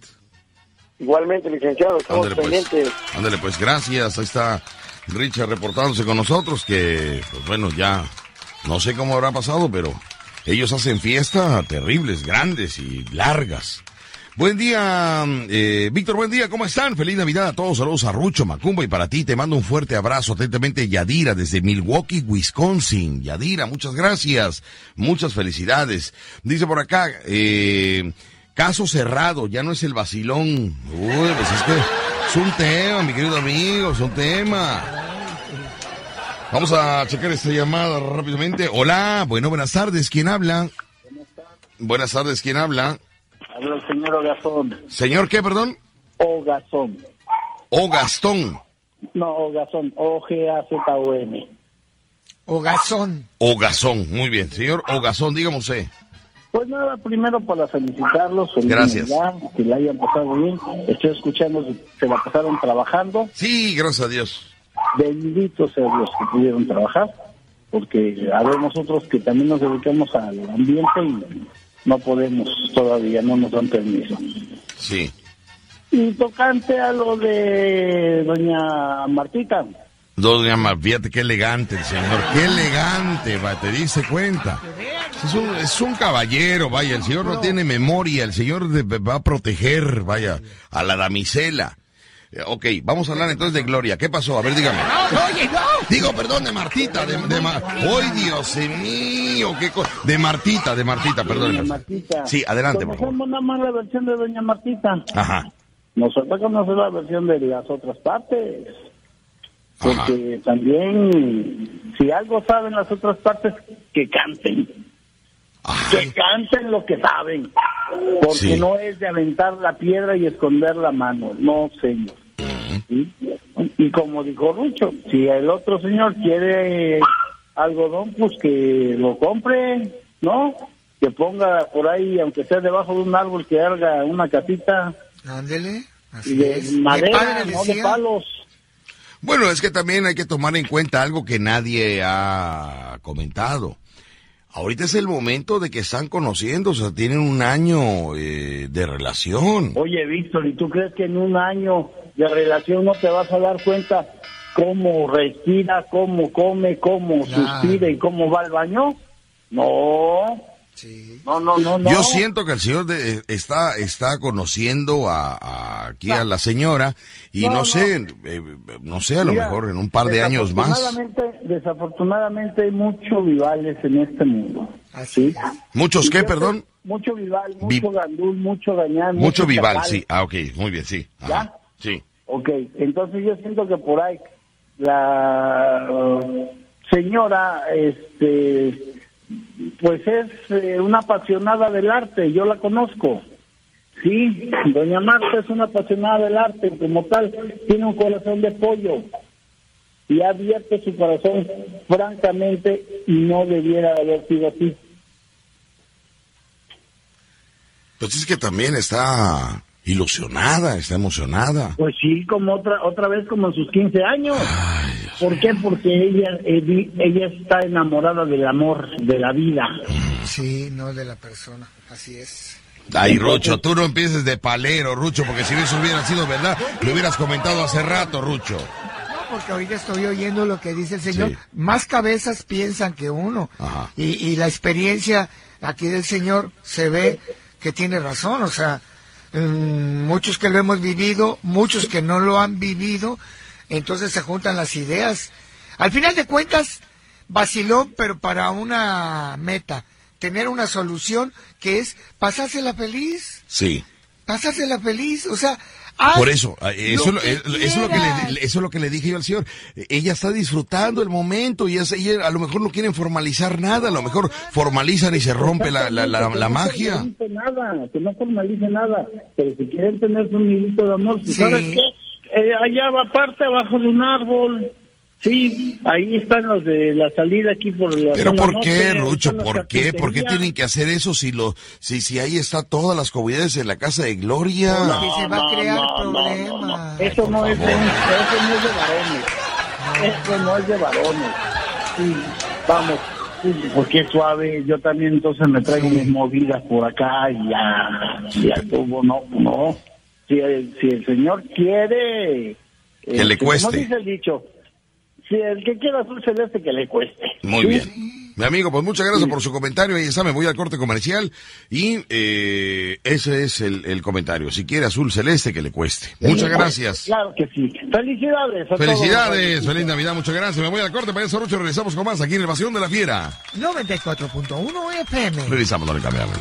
Igualmente, licenciado, estamos Ándale pues, pendientes. ándale pues, gracias. Ahí está Richard reportándose con nosotros que, pues bueno, ya no sé cómo habrá pasado, pero ellos hacen fiestas terribles, grandes y largas. Buen día, eh, Víctor, buen día, ¿cómo están? Feliz Navidad a todos, saludos a Rucho, Macumba y para ti te mando un fuerte abrazo, atentamente Yadira desde Milwaukee, Wisconsin. Yadira, muchas gracias, muchas felicidades. Dice por acá, eh, caso cerrado, ya no es el vacilón. Uy, pues es que es un tema, mi querido amigo, es un tema. Vamos a checar esta llamada rápidamente. Hola, bueno, buenas tardes, ¿quién habla? Buenas tardes, ¿quién habla? Señor Ogazón. Señor, ¿qué, perdón? Ogazón. O Gastón. No, Ogazón, O-G-A-Z-O-N. O Gazón. O Gazón, muy bien. Señor O Gazón, dígame usted. Pues nada, primero para felicitarlos. Gracias. Que la hayan pasado bien. Estoy escuchando, se la pasaron trabajando. Sí, gracias a Dios. Bendito sea Dios que pudieron trabajar, porque a ver nosotros que también nos dedicamos al ambiente y no podemos todavía, no nos dan permiso. Sí. Y tocante a lo de doña Martita, Doña Mar, fíjate qué elegante el señor, qué elegante, va, te dice cuenta. Es un, es un caballero, vaya, el señor no tiene memoria, el señor va a proteger, vaya, a la damisela. Eh, Ok, vamos a hablar entonces de Gloria. ¿Qué pasó? A ver, dígame. Oye, no. Digo, perdón, de Martita, de, ¡Ay, Dios mío! Qué co- de Martita, de Martita, perdón. Martita. Sí, adelante, por favor. Conocemos nada más la versión de doña Martita. Ajá. Nos falta conocer la versión de las otras partes. Ajá. Porque también, si algo saben las otras partes, que canten. Que canten lo que saben. Porque Sí. no es de aventar la piedra y esconder la mano. No, señor. ¿Sí? Y como dijo Rucho, si el otro señor quiere algodón, pues que lo compre, ¿no? Que ponga por ahí, aunque sea debajo de un árbol, que haga una casita Ándele. Así de es. Madera, padre no de palos. Bueno, es que también hay que tomar en cuenta algo que nadie ha comentado. Ahorita es el momento de que están conociendo, o sea, tienen un año eh, de relación. Oye, Víctor, ¿y tú crees que en un año de relación no te vas a dar cuenta cómo respira, cómo come, cómo Claro. suspira y cómo va al baño? No. No, no, no, no. Yo siento que el señor de- está está conociendo a, a- aquí a la señora y no, No, no. sé, eh, no sé, a lo Mira, mejor en un par de años más. Desafortunadamente, hay muchos vivales en este mundo. Así es. ¿Muchos Y qué, perdón? Mucho vival, Vi- mucho gandul, mucho gañán. Mucho vival, chacal. sí. Ah, ok, muy bien, sí. Ajá, ¿Ya? Sí. Ok, entonces yo siento que por ahí la uh, señora, este, pues es eh, una apasionada del arte, yo la conozco. Sí, doña Marta es una apasionada del arte, como tal, tiene un corazón de pollo y ha abierto su corazón francamente y no debiera de haber sido así. Pues es que también está ilusionada, está emocionada. Pues sí, como otra otra vez como en sus 15 años. ¿Por qué? Porque ella eh, ella está enamorada del amor, de la vida. Sí, no de la persona. Así es. Ay, Rucho, tú no empieces de palero, Rucho, porque si eso hubiera sido verdad, lo hubieras comentado hace rato, Rucho. No, porque ahorita estoy oyendo lo que dice el señor. Sí. Más cabezas piensan que uno. Y, y la experiencia aquí del señor se ve que tiene razón. O sea, mm, muchos que lo hemos vivido, muchos que no lo han vivido, entonces se juntan las ideas. Al final de cuentas, vacilón, pero para una meta. Tener una solución que es pasársela feliz. Sí. Pasársela feliz. O sea, Por eso, eso, lo es lo- que eh, eso es lo que le, eso es lo que le dije yo al señor. Ella está disfrutando el momento y es- ella a lo mejor no quieren formalizar nada, a lo mejor formalizan y se rompe la, la, la, Que la no magia. formalice nada, que no formalice nada. Pero si quieren tener su nidito de amor, Sí. ¿sabes qué? Eh, allá va aparte, abajo de un árbol. Sí, ahí están los de la salida aquí por la Pero zona ¿por norte, qué, están Rucho? ¿Por qué? ¿Por qué tienen que hacer eso si lo, si, si ahí está todas las comodidades en la casa de Gloria? Porque se va a crear no, no, problemas. Eso no, es de, favor. eso no es de varones. Eso no es de varones. Sí, vamos. Porque es suave, yo también entonces me traigo mis movidas por acá y ya, ya estuvo, no, no. Si el, si el señor quiere... Que le este, cueste. Como dice el dicho, si el que quiera azul celeste, que le cueste. Muy Sí. bien. Mi amigo, pues muchas gracias por su comentario. Ahí está, me voy al corte comercial y eh, ese es el, el comentario. Si quiere azul celeste, que le cueste. Muchas gracias. Claro que sí. Felicidades. a todos. Felicidades, feliz Navidad, muchas gracias. Me voy al corte, para eso Rucho, regresamos con más aquí en el Evasión de la Fiera. 94.1 FM. Revisamos, no le cambiamos.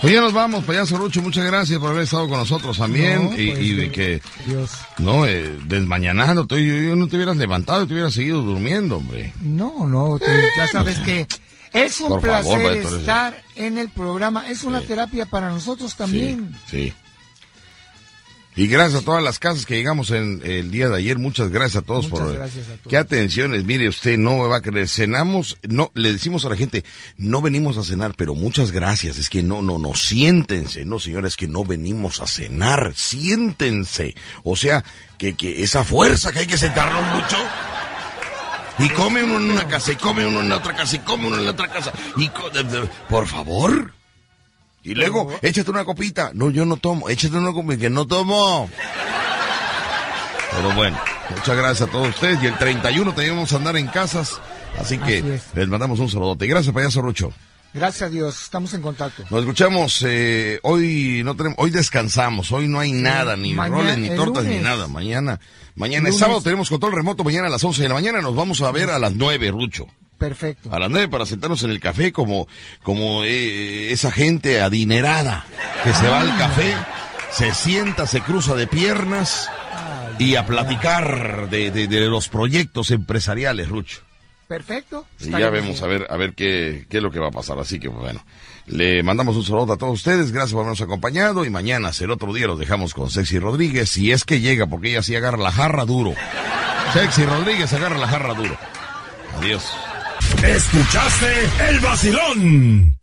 Pues ya nos vamos, payaso Rucho, muchas gracias por haber estado con nosotros también No, y, pues, y de eh, que, Dios. no, eh, desmañanando, tú, yo, yo no te hubieras levantado, te hubieras seguido durmiendo, hombre. No, no, ya sabes que es un Por placer estar en el programa. Es una Sí. terapia para nosotros también. Sí, sí. Y gracias a todas las casas que llegamos en el día de ayer, muchas gracias a todos Muchas por gracias a todos. qué atenciones, mire usted, no me va a creer, cenamos, no, le decimos a la gente, no venimos a cenar, pero muchas gracias, es que no, no, no, siéntense, no señores, que no venimos a cenar, siéntense, o sea, que, que esa fuerza que hay que sentarnos mucho, y come uno en una casa, y come uno en la otra casa, y come uno en la otra casa, y co- por favor. Y luego, échate una copita. No, yo no tomo. Échate una copita, que no tomo. Pero bueno, muchas gracias a todos ustedes. Y el 31 tenemos a andar en casas. Así que Así les mandamos un saludote. Gracias, payaso Rucho. Gracias a Dios, estamos en contacto. Nos escuchamos. eh, hoy no tenemos, hoy descansamos. Hoy no hay nada, ni Mañana- roles, ni tortas, ni nada. Mañana, mañana es sábado. Tenemos control remoto. Mañana a las 11 de la mañana nos vamos a ver a las 9, Rucho. Perfecto. a las nueve para sentarnos en el café como, como eh, esa gente adinerada que se va al café, se sienta, se cruza de piernas y a platicar de, de- de los proyectos empresariales, Rucho. Perfecto. Y ya vemos a ver, a ver qué, qué es lo que va a pasar. Así que bueno, le mandamos un saludo a todos ustedes, gracias por habernos acompañado y mañana, el otro día, los dejamos con Sexy Rodríguez, si es que llega, porque ella sí agarra la jarra duro. Sexy Rodríguez agarra la jarra duro. Adiós. Escuchaste el vacilón